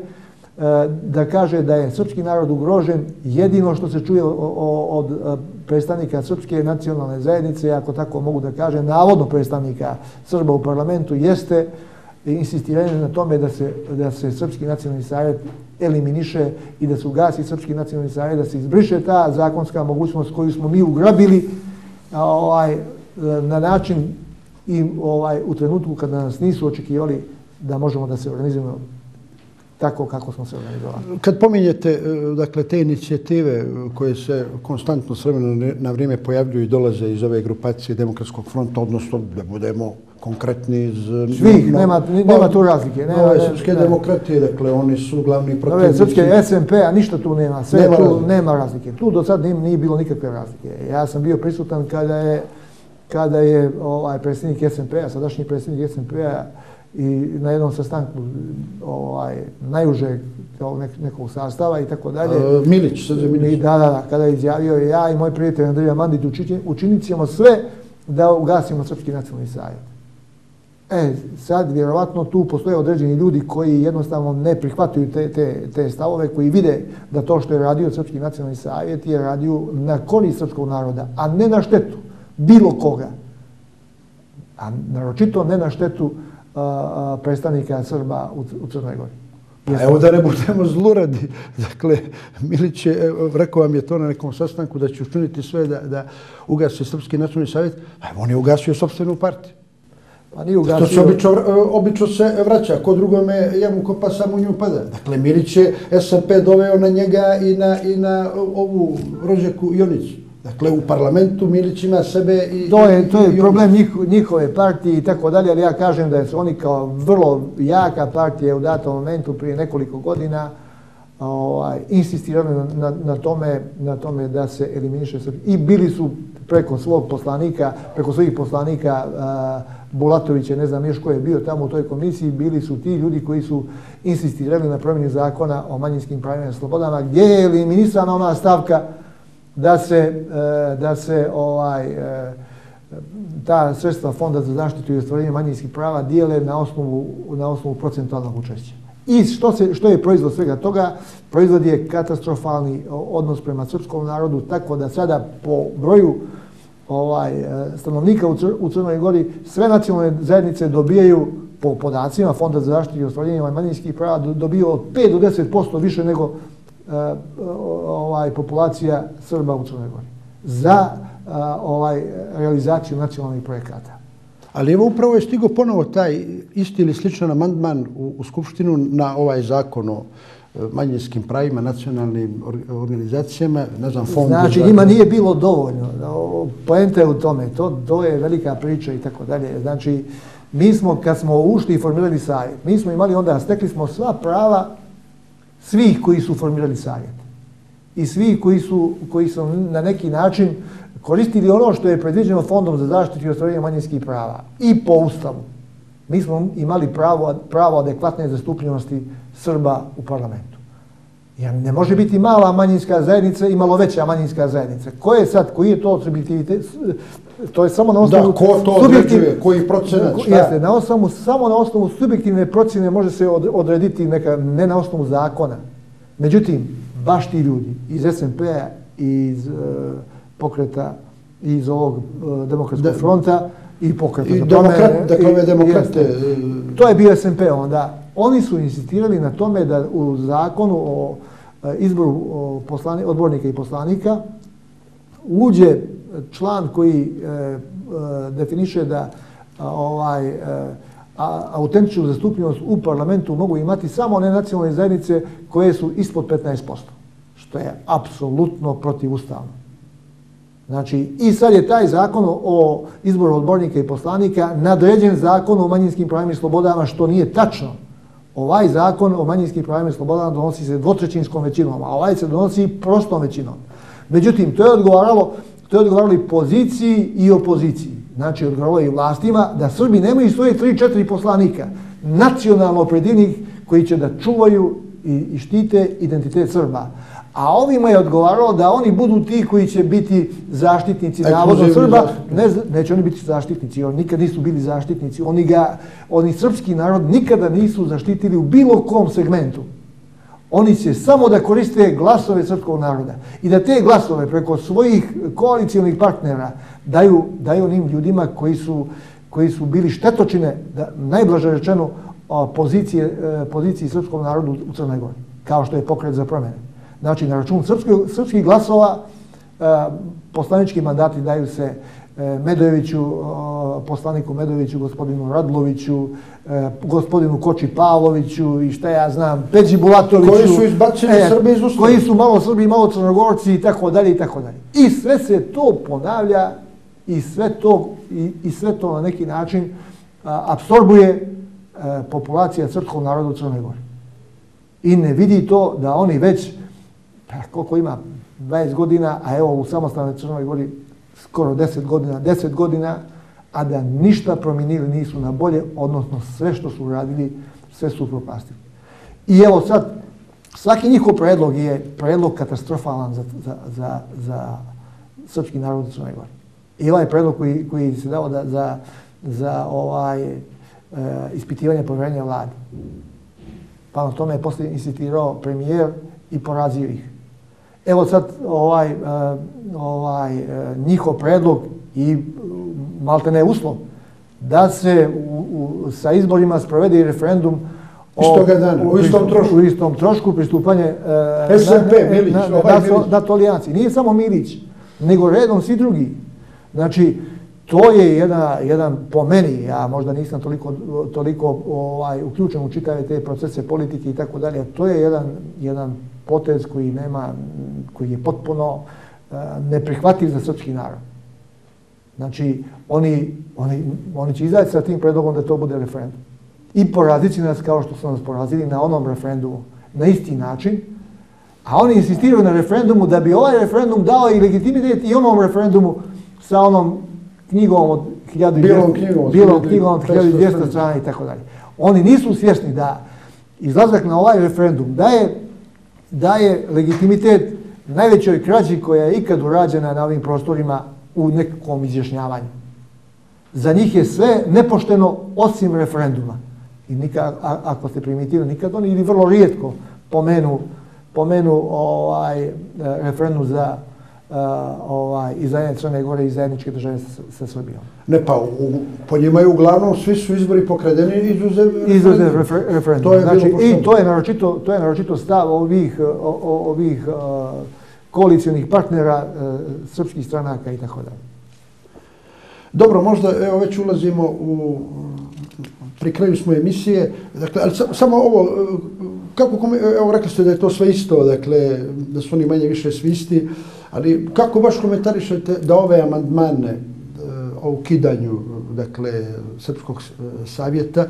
da kaže da je srpski narod ugrožen. Jedino što se čuje od predstavnika srpske nacionalne zajednice, ako tako mogu da kaže, navodno predstavnika Srba u parlamentu, jeste insistiranje na tome da se, da se srpski nacionalni savjet eliminiše i da se ugasi srpski nacionalni savjet, da se izbriše ta zakonska mogućnost koju smo mi ugrabili ovaj, na način i ovaj, u trenutku kada nas nisu očekivali da možemo da se organizujemo tako kako smo se organizovali. Kad pominjete e, dakle, te inicijative koje se konstantno s vremena na vrijeme pojavljuju i dolaze iz ove grupacije Demokratskog fronta, odnosno da budemo konkretni iz... Svih, no, nema, nema pa, tu razlike. Nema, ove srpske ne, demokratije, dakle, oni su glavni protivnici. Ove srpske SMP-a, ništa tu nema. Sve nema tu razlike. nema razlike. Tu do sad nije, nije bilo nikakve razlike. Ja sam bio prisutan kada je kada je ovaj predsjednik SMP-a, sadašnji predsjednik SMP-a, i na jednom sastanku ovaj, najužeg nek, nekog sastava i tako dalje. Milić, Srđe Milić. Da, da, da, kada je izjavio ja i moj prijatelj Andrija Mandit učinit ćemo sve da ugasimo Srpski nacionalni savjet. E, sad vjerovatno tu postoje određeni ljudi koji jednostavno ne prihvataju te, te, te stavove, koji vide da to što je radio Srpski nacionalni savjet je radio na korist srpskog naroda, a ne na štetu bilo koga. A naročito ne na štetu uh, predstavnika Srba u, u Crnoj Gori. A evo da ne budemo zluradi. Dakle, Milić je, rekao vam je to na nekom sastanku da će učiniti sve da, da ugasi Srpski nacionalni savjet. A on je ugasio sobstvenu partiju. Pa nije ugasio... To se obično, obično se vraća. Ko drugome jamu kopa samo nju pada. Dakle, Milić je SMP doveo na njega i na, i na ovu rođaku Jonicu. Dakle, u parlamentu Milić ima sebe i... To je, to je problem njihove partije i tako dalje, ali ja kažem da su oni kao vrlo jaka partija u datom momentu prije nekoliko godina ovaj, insistirali na, na, na, tome, na tome da se eliminiše Srbije. I bili su preko svog poslanika, preko svojih poslanika uh, Bulatovića, ne znam još ko je bio tamo u toj komisiji, bili su ti ljudi koji su insistirali na promjeni zakona o manjinskim pravima i slobodama, gdje je eliminisana ona stavka da se, e, da se ovaj, e, ta sredstva Fonda za zaštitu i ostvarenje manjinskih prava dijele na osnovu, na osnovu procentualnog učešća. I što, se, što je proizvod svega toga? Proizvod je katastrofalni odnos prema srpskom narodu, tako da sada po broju ovaj, e, stanovnika u, Cr u Crnoj Gori sve nacionalne zajednice dobijaju po podacima Fonda za zaštitu i ostvarenje manjinskih prava dobiju od 5 do 10% više nego ovaj populacija Srba u Crnoj Gori za eh, ovaj realizaciju nacionalnih projekata. Ali evo upravo je stigo ponovo taj isti ili sličan amandman u, u Skupštinu na ovaj zakon o eh, manjinskim pravima, nacionalnim organizacijama, ne znam, fondu. Znači, njima nije bilo dovoljno. Poenta je u tome, to, to je velika priča i tako dalje. Znači, mi smo, kad smo ušli i formirali savjet, mi smo imali onda, stekli smo sva prava svih koji su formirali savjet i svih koji su, koji su na neki način koristili ono što je predviđeno Fondom za zaštitu i ostvarenje manjinskih prava i po ustavu. Mi smo imali pravo, pravo adekvatne zastupljenosti Srba u parlamentu. Jer ne može biti mala manjinska zajednica i malo veća manjinska zajednica. Ko je sad, koji je to subjektivitet? To je samo na osnovu... Da, ko to određuje, koji procenat, šta? Jeste, na osnovu, samo na osnovu subjektivne procjene može se odrediti neka, ne na osnovu zakona. Međutim, baš ti ljudi iz SMP-a, iz uh, pokreta, iz ovog uh, demokratskog da, fronta i pokreta. I demokrat, dakle ove demokrate... Jeste, to je bio SMP onda. Oni su insistirali na tome da u zakonu o uh, izboru poslani, odbornika i poslanika uđe član koji e, e, definiše da a, ovaj e, autentičnu zastupljenost u parlamentu mogu imati samo one nacionalne zajednice koje su ispod 15%, što je apsolutno protivustavno. Znači, i sad je taj zakon o izboru odbornika i poslanika nadređen zakon o manjinskim pravima i slobodama, što nije tačno. Ovaj zakon o manjinskim pravima i slobodama donosi se dvotrećinskom većinom, a ovaj se donosi prostom većinom. Međutim, to je odgovaralo, to je odgovaralo i poziciji i opoziciji. Znači, odgovaralo i vlastima da Srbi nemaju svoje tri, četiri poslanika, nacionalno predinih koji će da čuvaju i, i štite identitet Srba. A ovima je odgovaralo da oni budu ti koji će biti zaštitnici navodno Srba. Ne, neće oni biti zaštitnici, oni nikad nisu bili zaštitnici. Oni, ga, oni srpski narod nikada nisu zaštitili u bilo kom segmentu. Oni će samo da koriste glasove srpskog naroda i da te glasove preko svojih koalicijalnih partnera daju, daju onim ljudima koji su, koji su bili štetočine, da, najblaže rečeno, pozicije, e, pozicije poziciji srpskog narodu u Crnoj Gori, kao što je pokret za promjene. Znači, na račun srpskih, srpskih glasova e, poslanički mandati daju se e, Medojeviću, poslaniku Medojeviću, gospodinu Radloviću, e, gospodinu Koči Pavloviću i šta ja znam, Peđi Bulatoviću. Koji su izbacili e, Srbi iz Ustava. Koji su malo Srbi, malo Crnogorci i tako dalje i tako dalje. I sve se to ponavlja i sve to, i, i sve to na neki način a, absorbuje a, populacija srpskog naroda u Crnoj Gori. I ne vidi to da oni već pa koliko ima 20 godina, a evo u samostalnoj Crnoj Gori skoro 10 godina, 10 godina, a da ništa promijenili nisu na bolje, odnosno sve što su radili, sve su propastili. I evo sad, svaki njihov predlog je predlog katastrofalan za, za, za, za srpski narod u Crnoj Gori. I ovaj predlog koji, koji se dao da, za, za ovaj, e, ispitivanje povjerenja vlade. Pa na tome je poslije insistirao premijer i porazio ih. Evo sad ovaj, uh, ovaj uh, njihov predlog i malte ne uslov da se u, u, sa izborima sprovede referendum o, dana, u, istom trošku. U istom trošku pristupanje uh, SMP, na, Milić, na, na, ovaj na, na to alijanci. Nije samo Milić, nego redom svi drugi. Znači, to je jedna, jedan, po meni, ja možda nisam toliko, toliko ovaj, uključen u čitave te procese politike i tako dalje, to je jedan, jedan potez koji nema, koji je potpuno uh, neprihvatljiv za srpski narod. Znači, oni, oni, oni će izaći sa tim predlogom da to bude referendum. I poraziti nas kao što su nas porazili na onom referendumu na isti način, a oni insistiraju na referendumu da bi ovaj referendum dao i legitimitet i onom referendumu sa onom knjigom od 1200 bilom knjigom, bilom knjigom od 1200 strana i tako dalje. Oni nisu svjesni da izlazak na ovaj referendum daje daje legitimitet najvećoj krađi koja je ikad urađena na ovim prostorima u nekom izjašnjavanju. Za njih je sve nepošteno osim referenduma. I nikad, ako ste primitivni, nikad oni ili vrlo rijetko pomenu, pomenu ovaj, referendum za uh, ovaj, izdanje Crne Gore i zajedničke države sa, sa Srbijom. Ne, pa u, po njima je uglavnom svi su izbori pokredeni izuzev izuzev refer, referendum. To znači, I to je, naročito, to je naročito stav ovih, o, o, ovih uh, koalicijonih partnera uh, srpskih stranaka i tako dalje. Dobro, možda evo već ulazimo u pri kraju smo emisije. Dakle, ali samo ovo, kako, evo rekli ste da je to sve isto, dakle, da su oni manje više svi isti, ali kako baš komentarišete da ove amandmane e, o ukidanju dakle, Srpskog e, savjeta,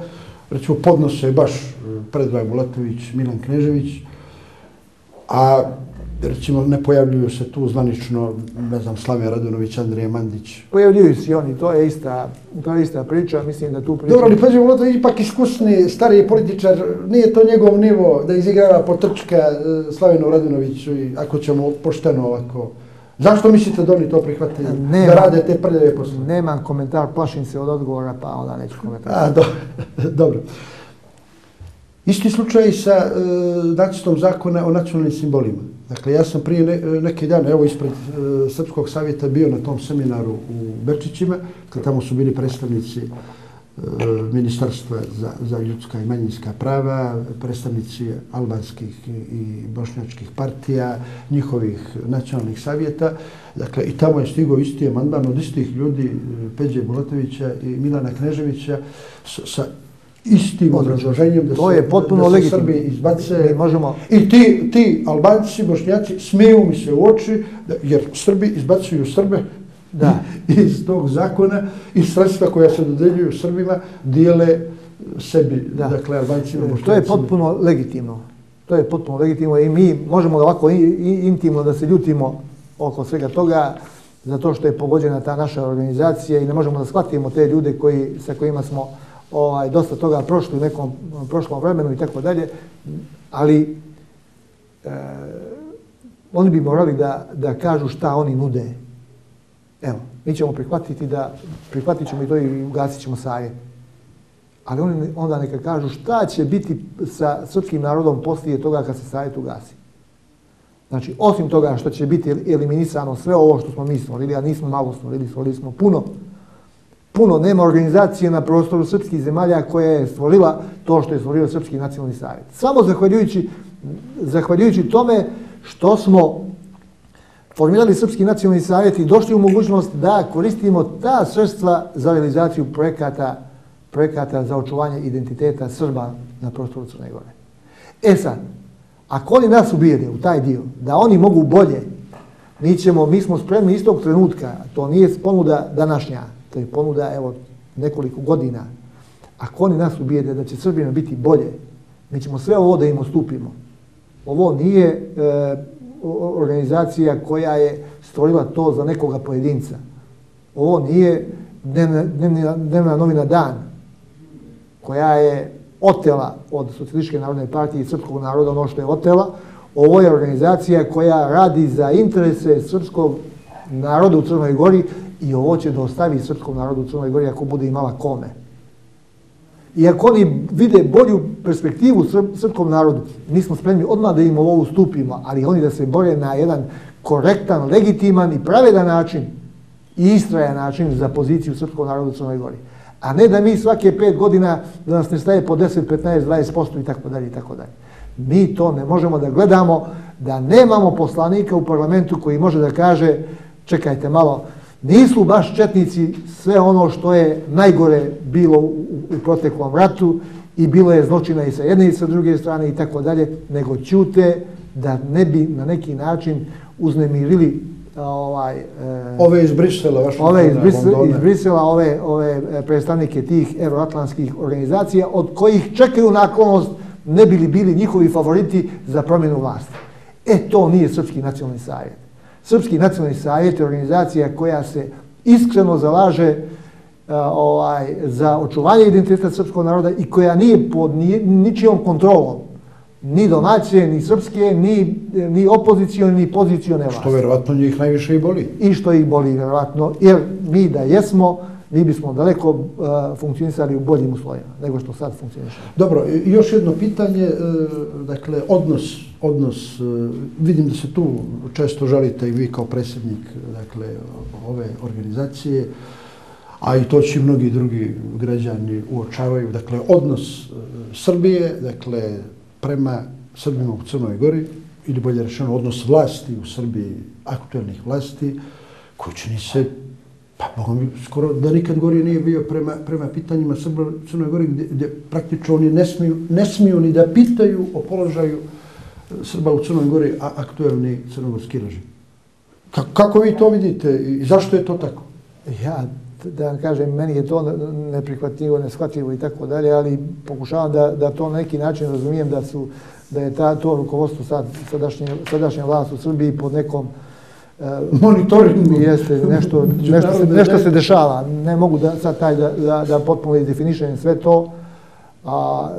recimo podnose baš e, Predvaj Bulatović, Milan Knežević, a recimo ne pojavljuju se tu zvanično, ne znam, Slavija Radonović, Andrija Mandić. Pojavljuju se oni, to je ista, to je ista priča, mislim da tu priča... Dobro, ali Predraj Bulatović ipak iskusni, stariji političar, nije to njegov nivo da izigrava potrčka e, Slavinu Radonoviću i ako ćemo pošteno ovako... Zašto mislite da oni to prihvatili, da rade te prljave posle? Nemam komentar, plašim se od odgovora, pa onda neću komentar. A, do, dobro. Isti slučaj sa uh, nacistom zakona o nacionalnim simbolima. Dakle, ja sam prije ne, neke dane, evo ispred e, Srpskog savjeta, bio na tom seminaru u Berčićima, kad tamo su bili predstavnici E, ministarstva za, za ljudska i manjinska prava, predstavnici albanskih i bošnjačkih partija, njihovih nacionalnih savjeta. Dakle, i tamo je stigo isti amandman od istih ljudi, e, Peđe Bulatovića i Milana Kneževića, sa, sa istim obrazloženjem da to je potpuno da se Srbi izbace. Možemo... I ti, ti albanci, bošnjaci, smiju mi se u oči, da, jer Srbi izbacuju Srbe, da. iz tog zakona i sredstva koja se dodeljuju Srbima dijele sebi, da. dakle, Albancima. To je potpuno legitimno. To je potpuno legitimno i mi možemo ovako intimno da se ljutimo oko svega toga zato što je pogođena ta naša organizacija i ne možemo da shvatimo te ljude koji, sa kojima smo ovaj, dosta toga prošli u nekom prošlom vremenu i tako dalje, ali e, oni bi morali da, da kažu šta oni nude. Evo, mi ćemo prihvatiti da, prihvatit ćemo i to i ugasit ćemo saje. Ali oni onda neka kažu šta će biti sa srpskim narodom poslije toga kad se sajet ugasi. Znači, osim toga što će biti eliminisano sve ovo što smo mi stvorili, a nismo malo stvorili, stvorili smo puno, puno, nema organizacije na prostoru srpskih zemalja koja je stvorila to što je stvorio Srpski nacionalni savjet. Samo zahvaljujući, zahvaljujući tome što smo formirali Srpski nacionalni savjet i došli u mogućnost da koristimo ta sredstva za realizaciju projekata, projekata za očuvanje identiteta Srba na prostoru Crne Gore. E sad, ako oni nas ubijede u taj dio, da oni mogu bolje, mi, ćemo, mi smo spremni istog trenutka, to nije ponuda današnja, što je ponuda evo, nekoliko godina, ako oni nas ubijede da će Srbima biti bolje, mi ćemo sve ovo da im ostupimo. Ovo nije e, organizacija koja je stvorila to za nekoga pojedinca. Ovo nije dnevna, dnevna, dnevna novina dan koja je otela od Socialističke narodne partije i srpskog naroda ono što je otela. Ovo je organizacija koja radi za interese srpskog naroda u Crnoj Gori i ovo će da ostavi srpskom narodu u Crnoj Gori ako bude imala kome. I ako oni vide bolju perspektivu srpskom narodu, mi smo spremni odmah da im ovo ustupimo, ali oni da se bore na jedan korektan, legitiman i pravedan način i istrajan način za poziciju srpskog naroda u Crnoj Gori. A ne da mi svake pet godina da nas ne staje po 10, 15, 20% i tako dalje i tako dalje. Mi to ne možemo da gledamo, da nemamo poslanika u parlamentu koji može da kaže čekajte malo, nisu baš četnici sve ono što je najgore bilo u, u proteklom ratu i bilo je zločina i sa jedne i sa druge strane i tako dalje, nego ćute da ne bi na neki način uznemirili ovaj, e, ove iz Brisela, ove iz, Brisela, iz Brisela, ove, ove e, predstavnike tih euroatlantskih organizacija, od kojih čekaju naklonost ne bili bili njihovi favoriti za promjenu vlasti. E, to nije Srpski nacionalni savjet. Srpski nacionalni savjet je organizacija koja se iskreno zalaže uh, ovaj, za očuvanje identiteta srpskog naroda i koja nije pod ničijom kontrolom ni domaće, ni srpske, ni, ni opozicijone, ni pozicione vlasti. Što verovatno njih najviše i boli. I što ih boli, verovatno, jer mi da jesmo, mi bismo daleko uh, funkcionisali u boljim uslovima nego što sad funkcioniše. Dobro, još jedno pitanje, e, dakle, odnos, odnos, e, vidim da se tu često žalite i vi kao predsjednik dakle, ove organizacije, a i to će mnogi drugi građani uočavaju, dakle, odnos Srbije, dakle, prema Srbima u Crnoj Gori, ili bolje rečeno, odnos vlasti u Srbiji, aktuelnih vlasti, koji čini se, pa bogom, skoro da nikad gori nije bio prema, prema pitanjima Srba u Crnoj Gori, gdje, gdje praktično oni ne smiju, ne smiju ni da pitaju o položaju e, Srba u Crnoj Gori, a aktuelni crnogorski režim. Kako, kako vi to vidite i zašto je to tako? Ja, da vam kažem, meni je to neprihvatljivo, neshvatljivo i tako dalje, ali pokušavam da, da to na neki način razumijem da su da je ta, to rukovodstvo sad, sadašnje, sadašnja vlast u Srbiji pod nekom uh, monitoringu. Jeste, nešto, nešto, se, nešto se dešava. Ne mogu da sad taj da, da, da potpuno izdefinišem sve to. A,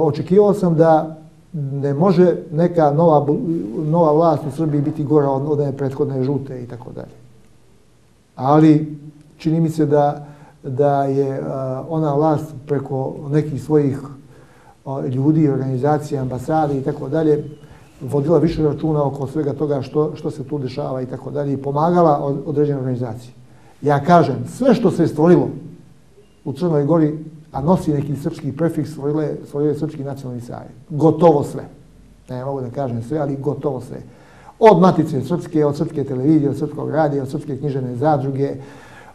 očekivao sam da ne može neka nova, nova vlast u Srbiji biti gora od one prethodne žute i tako dalje ali čini mi se da, da je ona vlast preko nekih svojih ljudi, organizacija, ambasade i tako dalje, vodila više računa oko svega toga što, što se tu dešava i tako dalje i pomagala određene organizacije. Ja kažem, sve što se stvorilo u Crnoj Gori, a nosi neki srpski prefiks, stvorilo je, stvorilo je srpski nacionalni savjet. Gotovo sve. Ne mogu da kažem sve, ali gotovo sve od Matice Srpske, od Srpske televizije, od Srpskog radija, od Srpske knjižene zadruge,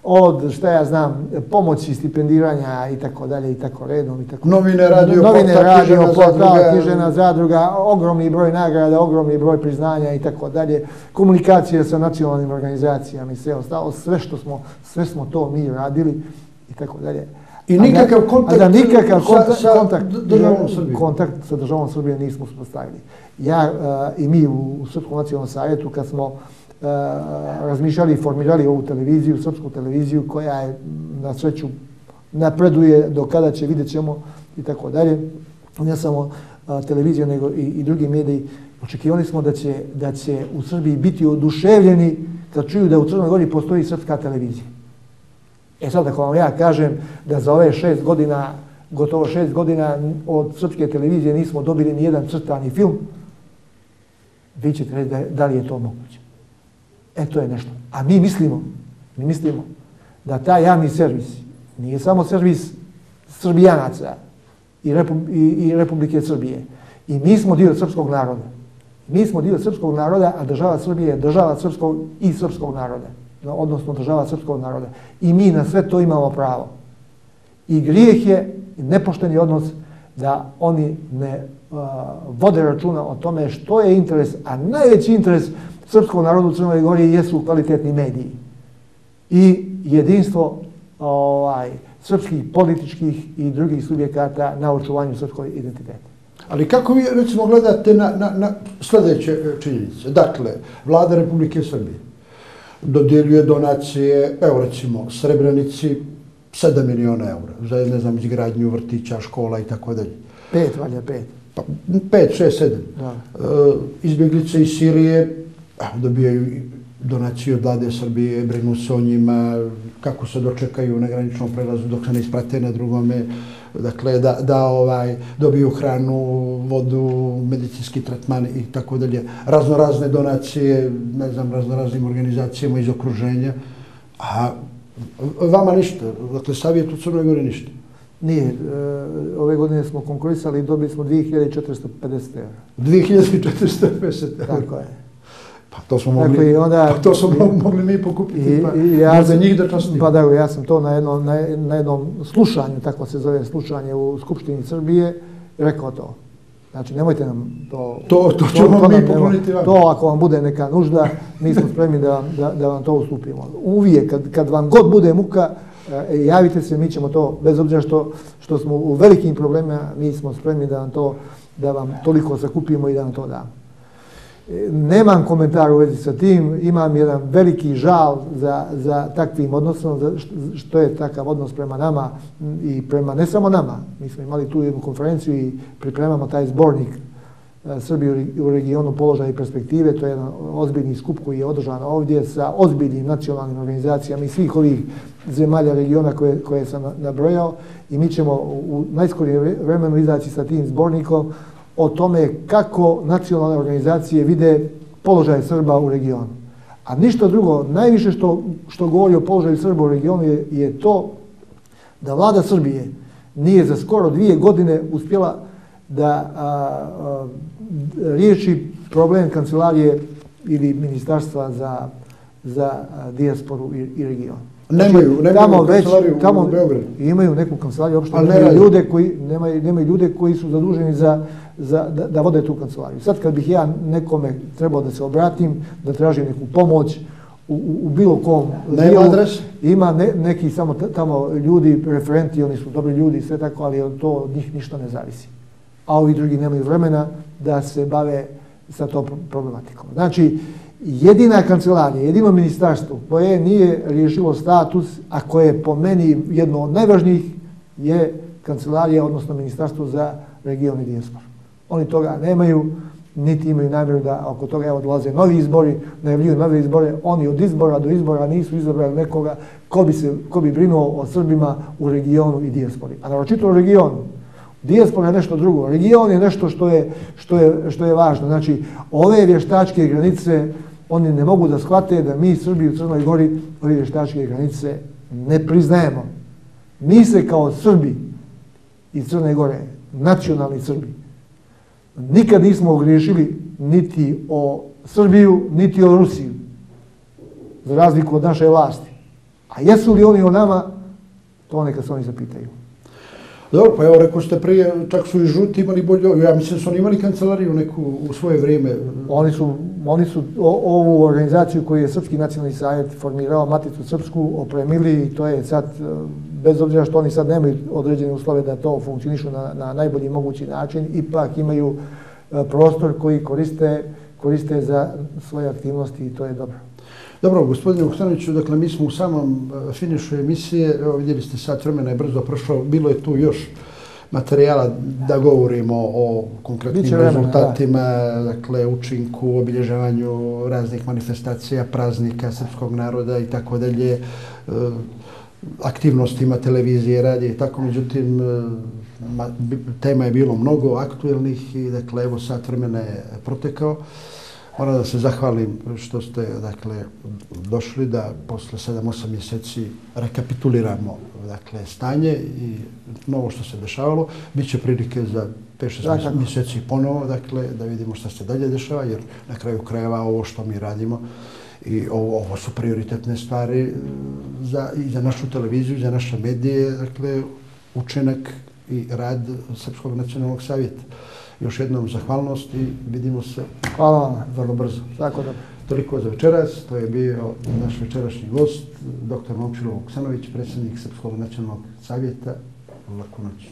od, šta ja znam, pomoći stipendiranja i tako dalje i tako redom. I tako. Novine radio, Novine porta, radio, knjižena, porta, zadruga. knjižena zadruga, ogromni broj nagrada, ogromni broj priznanja i tako dalje, komunikacija sa nacionalnim organizacijama i sve ostalo, sve što smo, sve smo to mi radili i tako dalje. I nikakav kontakt, a da nikakav kontakt, sa, sa kontakt, državom Srbije. Kontakt sa državom Srbije nismo uspostavili. Ja uh, i mi u, u Srpskom nacionalnom savjetu kad smo uh, Eh, razmišljali i formirali ovu televiziju, srpsku televiziju koja je na sreću napreduje do kada će, vidjet ćemo i tako dalje. Ne samo uh, televizija nego i, i drugi mediji. Očekivali smo da će, da će u Srbiji biti oduševljeni kad čuju da u Crnoj Gori postoji srpska televizija. E sad ako vam ja kažem da za ove šest godina, gotovo šest godina od srpske televizije nismo dobili ni jedan crtani film, vi ćete reći da, da li je to moguće. E to je nešto. A mi mislimo, mi mislimo da taj javni servis nije samo servis srbijanaca i, Repu, i, i Republike Srbije. I mi smo dio srpskog naroda. Mi smo dio srpskog naroda, a država Srbije je država srpskog i srpskog naroda odnosno država srpskog naroda. I mi na sve to imamo pravo. I grijeh je nepošteni odnos da oni ne uh, vode računa o tome što je interes, a najveći interes srpskog naroda u Crnoj Gori jesu kvalitetni mediji. I jedinstvo ovaj, srpskih političkih i drugih subjekata na očuvanju srpskog identiteta. Ali kako vi recimo gledate na, na, na sljedeće činjenice? Dakle, vlada Republike Srbije dodjeljuje donacije, evo recimo, Srebrenici 7 miliona eura za, ne znam, izgradnju vrtića, škola i tako dalje. Pet, valja, pet. Pa, pet, šest, sedam. Da. E, izbjeglice iz Sirije dobijaju donaciju od vlade Srbije, brinu se o njima, kako se dočekaju na graničnom prelazu dok se ne isprate na drugome dakle da, da ovaj dobiju hranu, vodu, medicinski tretman i tako dalje, razno razne donacije, ne znam, razno raznim organizacijama iz okruženja. A vama ništa, dakle savjet u Crnoj Gori ništa. Nije, e, ove godine smo konkurisali i dobili smo 2450 eura. 2450 eura. Tako je. Pa to smo mogli, dakle, onda, pa to smo i, mogli mi pokupiti, i, pa i ja za njih da častimo. Pa da, ja sam to na jednom, na, na jednom slušanju, tako se zove slušanje u Skupštini Srbije, rekao to. Znači, nemojte nam to... To, to ćemo to, mi pokloniti vam. To, ako vam bude neka nužda, mi smo spremni da, da, da vam to ustupimo. Uvijek, kad, kad vam god bude muka, e, javite se, mi ćemo to, bez obzira što, što smo u velikim problemima, mi smo spremni da vam to, da vam toliko sakupimo i da vam to damo. Nemam komentar u vezi sa tim, imam jedan veliki žal za, za takvim odnosom, za što je takav odnos prema nama i prema ne samo nama. Mi smo imali tu jednu konferenciju i pripremamo taj zbornik e, Srbije u regionu položaja i perspektive. To je jedan ozbiljni skup koji je održan ovdje sa ozbiljnim nacionalnim organizacijama i svih ovih zemalja regiona koje, koje sam nabrojao i mi ćemo u najskorije vremenu izaći sa tim zbornikom o tome kako nacionalne organizacije vide položaj Srba u regionu. A ništa drugo, najviše što, što govori o položaju Srba u regionu je, je to da vlada Srbije nije za skoro dvije godine uspjela da a, a, riješi problem kancelarije ili ministarstva za, za dijasporu i, i region. Nemaju, znači, nemaju tamo već, tamo u Beogradu. Imaju neku kancelariju, uopšte nemaju ljude koji, nemaju, nemaju ljude koji su zaduženi za, za, da, da vode tu kancelariju. Sad kad bih ja nekome trebao da se obratim, da tražim neku pomoć u, u, bilo kom adres? Ima ne, neki samo tamo ljudi, referenti, oni su dobri ljudi i sve tako, ali to od njih ništa ne zavisi. A ovi drugi nemaju vremena da se bave sa to problematikom. Znači, jedina kancelarija, jedino ministarstvo koje nije riješilo status, a koje je po meni jedno od najvažnijih, je kancelarija, odnosno ministarstvo za region i dijaspor. Oni toga nemaju, niti imaju namjeru da oko toga evo dolaze novi izbori, najavljuju nove izbore, oni od izbora do izbora nisu izabrali nekoga ko bi, se, ko bi brinuo o Srbima u regionu i dijaspori. A naročito u regionu, Dijaspora je nešto drugo. Region je nešto što je, što je, što je važno. Znači, ove vještačke granice, oni ne mogu da shvate da mi Srbi u Crnoj Gori ove vještačke granice ne priznajemo. Mi se kao Srbi iz Crne Gore, nacionalni Srbi, nikad nismo ogriješili niti o Srbiju, niti o Rusiju, za razliku od naše vlasti. A jesu li oni o nama, to neka se oni zapitaju. Dobro, pa evo rekao ste prije, čak su i žuti imali bolje, ja mislim da su oni imali kancelariju neku u svoje vrijeme. Oni su, oni su o, ovu organizaciju koju je Srpski nacionalni savjet formirao, Maticu Srpsku, opremili i to je sad bez obzira što oni sad nemaju određene uslove da to funkcionišu na, na najbolji mogući način, ipak imaju e, prostor koji koriste, koriste za svoje aktivnosti i to je dobro. Dobro, gospodine Vuksanoviću, dakle, mi smo u samom e, finišu emisije, evo vidjeli ste sad vremena je brzo prošlo, bilo je tu još materijala da govorimo o konkretnim vremena, rezultatima, da. dakle, učinku, obilježavanju raznih manifestacija, praznika srpskog naroda i tako dalje, e, aktivnostima televizije, radije i tako, međutim, e, tema je bilo mnogo aktuelnih i, dakle, evo sad vremena je protekao. Moram da se zahvalim što ste dakle, došli da posle 7-8 mjeseci rekapituliramo dakle, stanje i novo što se dešavalo. Biće prilike za 5-6 mjeseci ponovo dakle, da vidimo što se dalje dešava, jer na kraju krajeva ovo što mi radimo i ovo, ovo su prioritetne stvari za, i za našu televiziju, za naše medije, dakle, učinak i rad Srpskog nacionalnog savjeta još jednom zahvalnost i vidimo se Hvala vam. vrlo brzo. Tako da. Toliko za večeras. To je bio naš večerašnji gost, dr. Momčilo Oksanović, predsjednik Srpskog nacionalnog savjeta. Laku noć.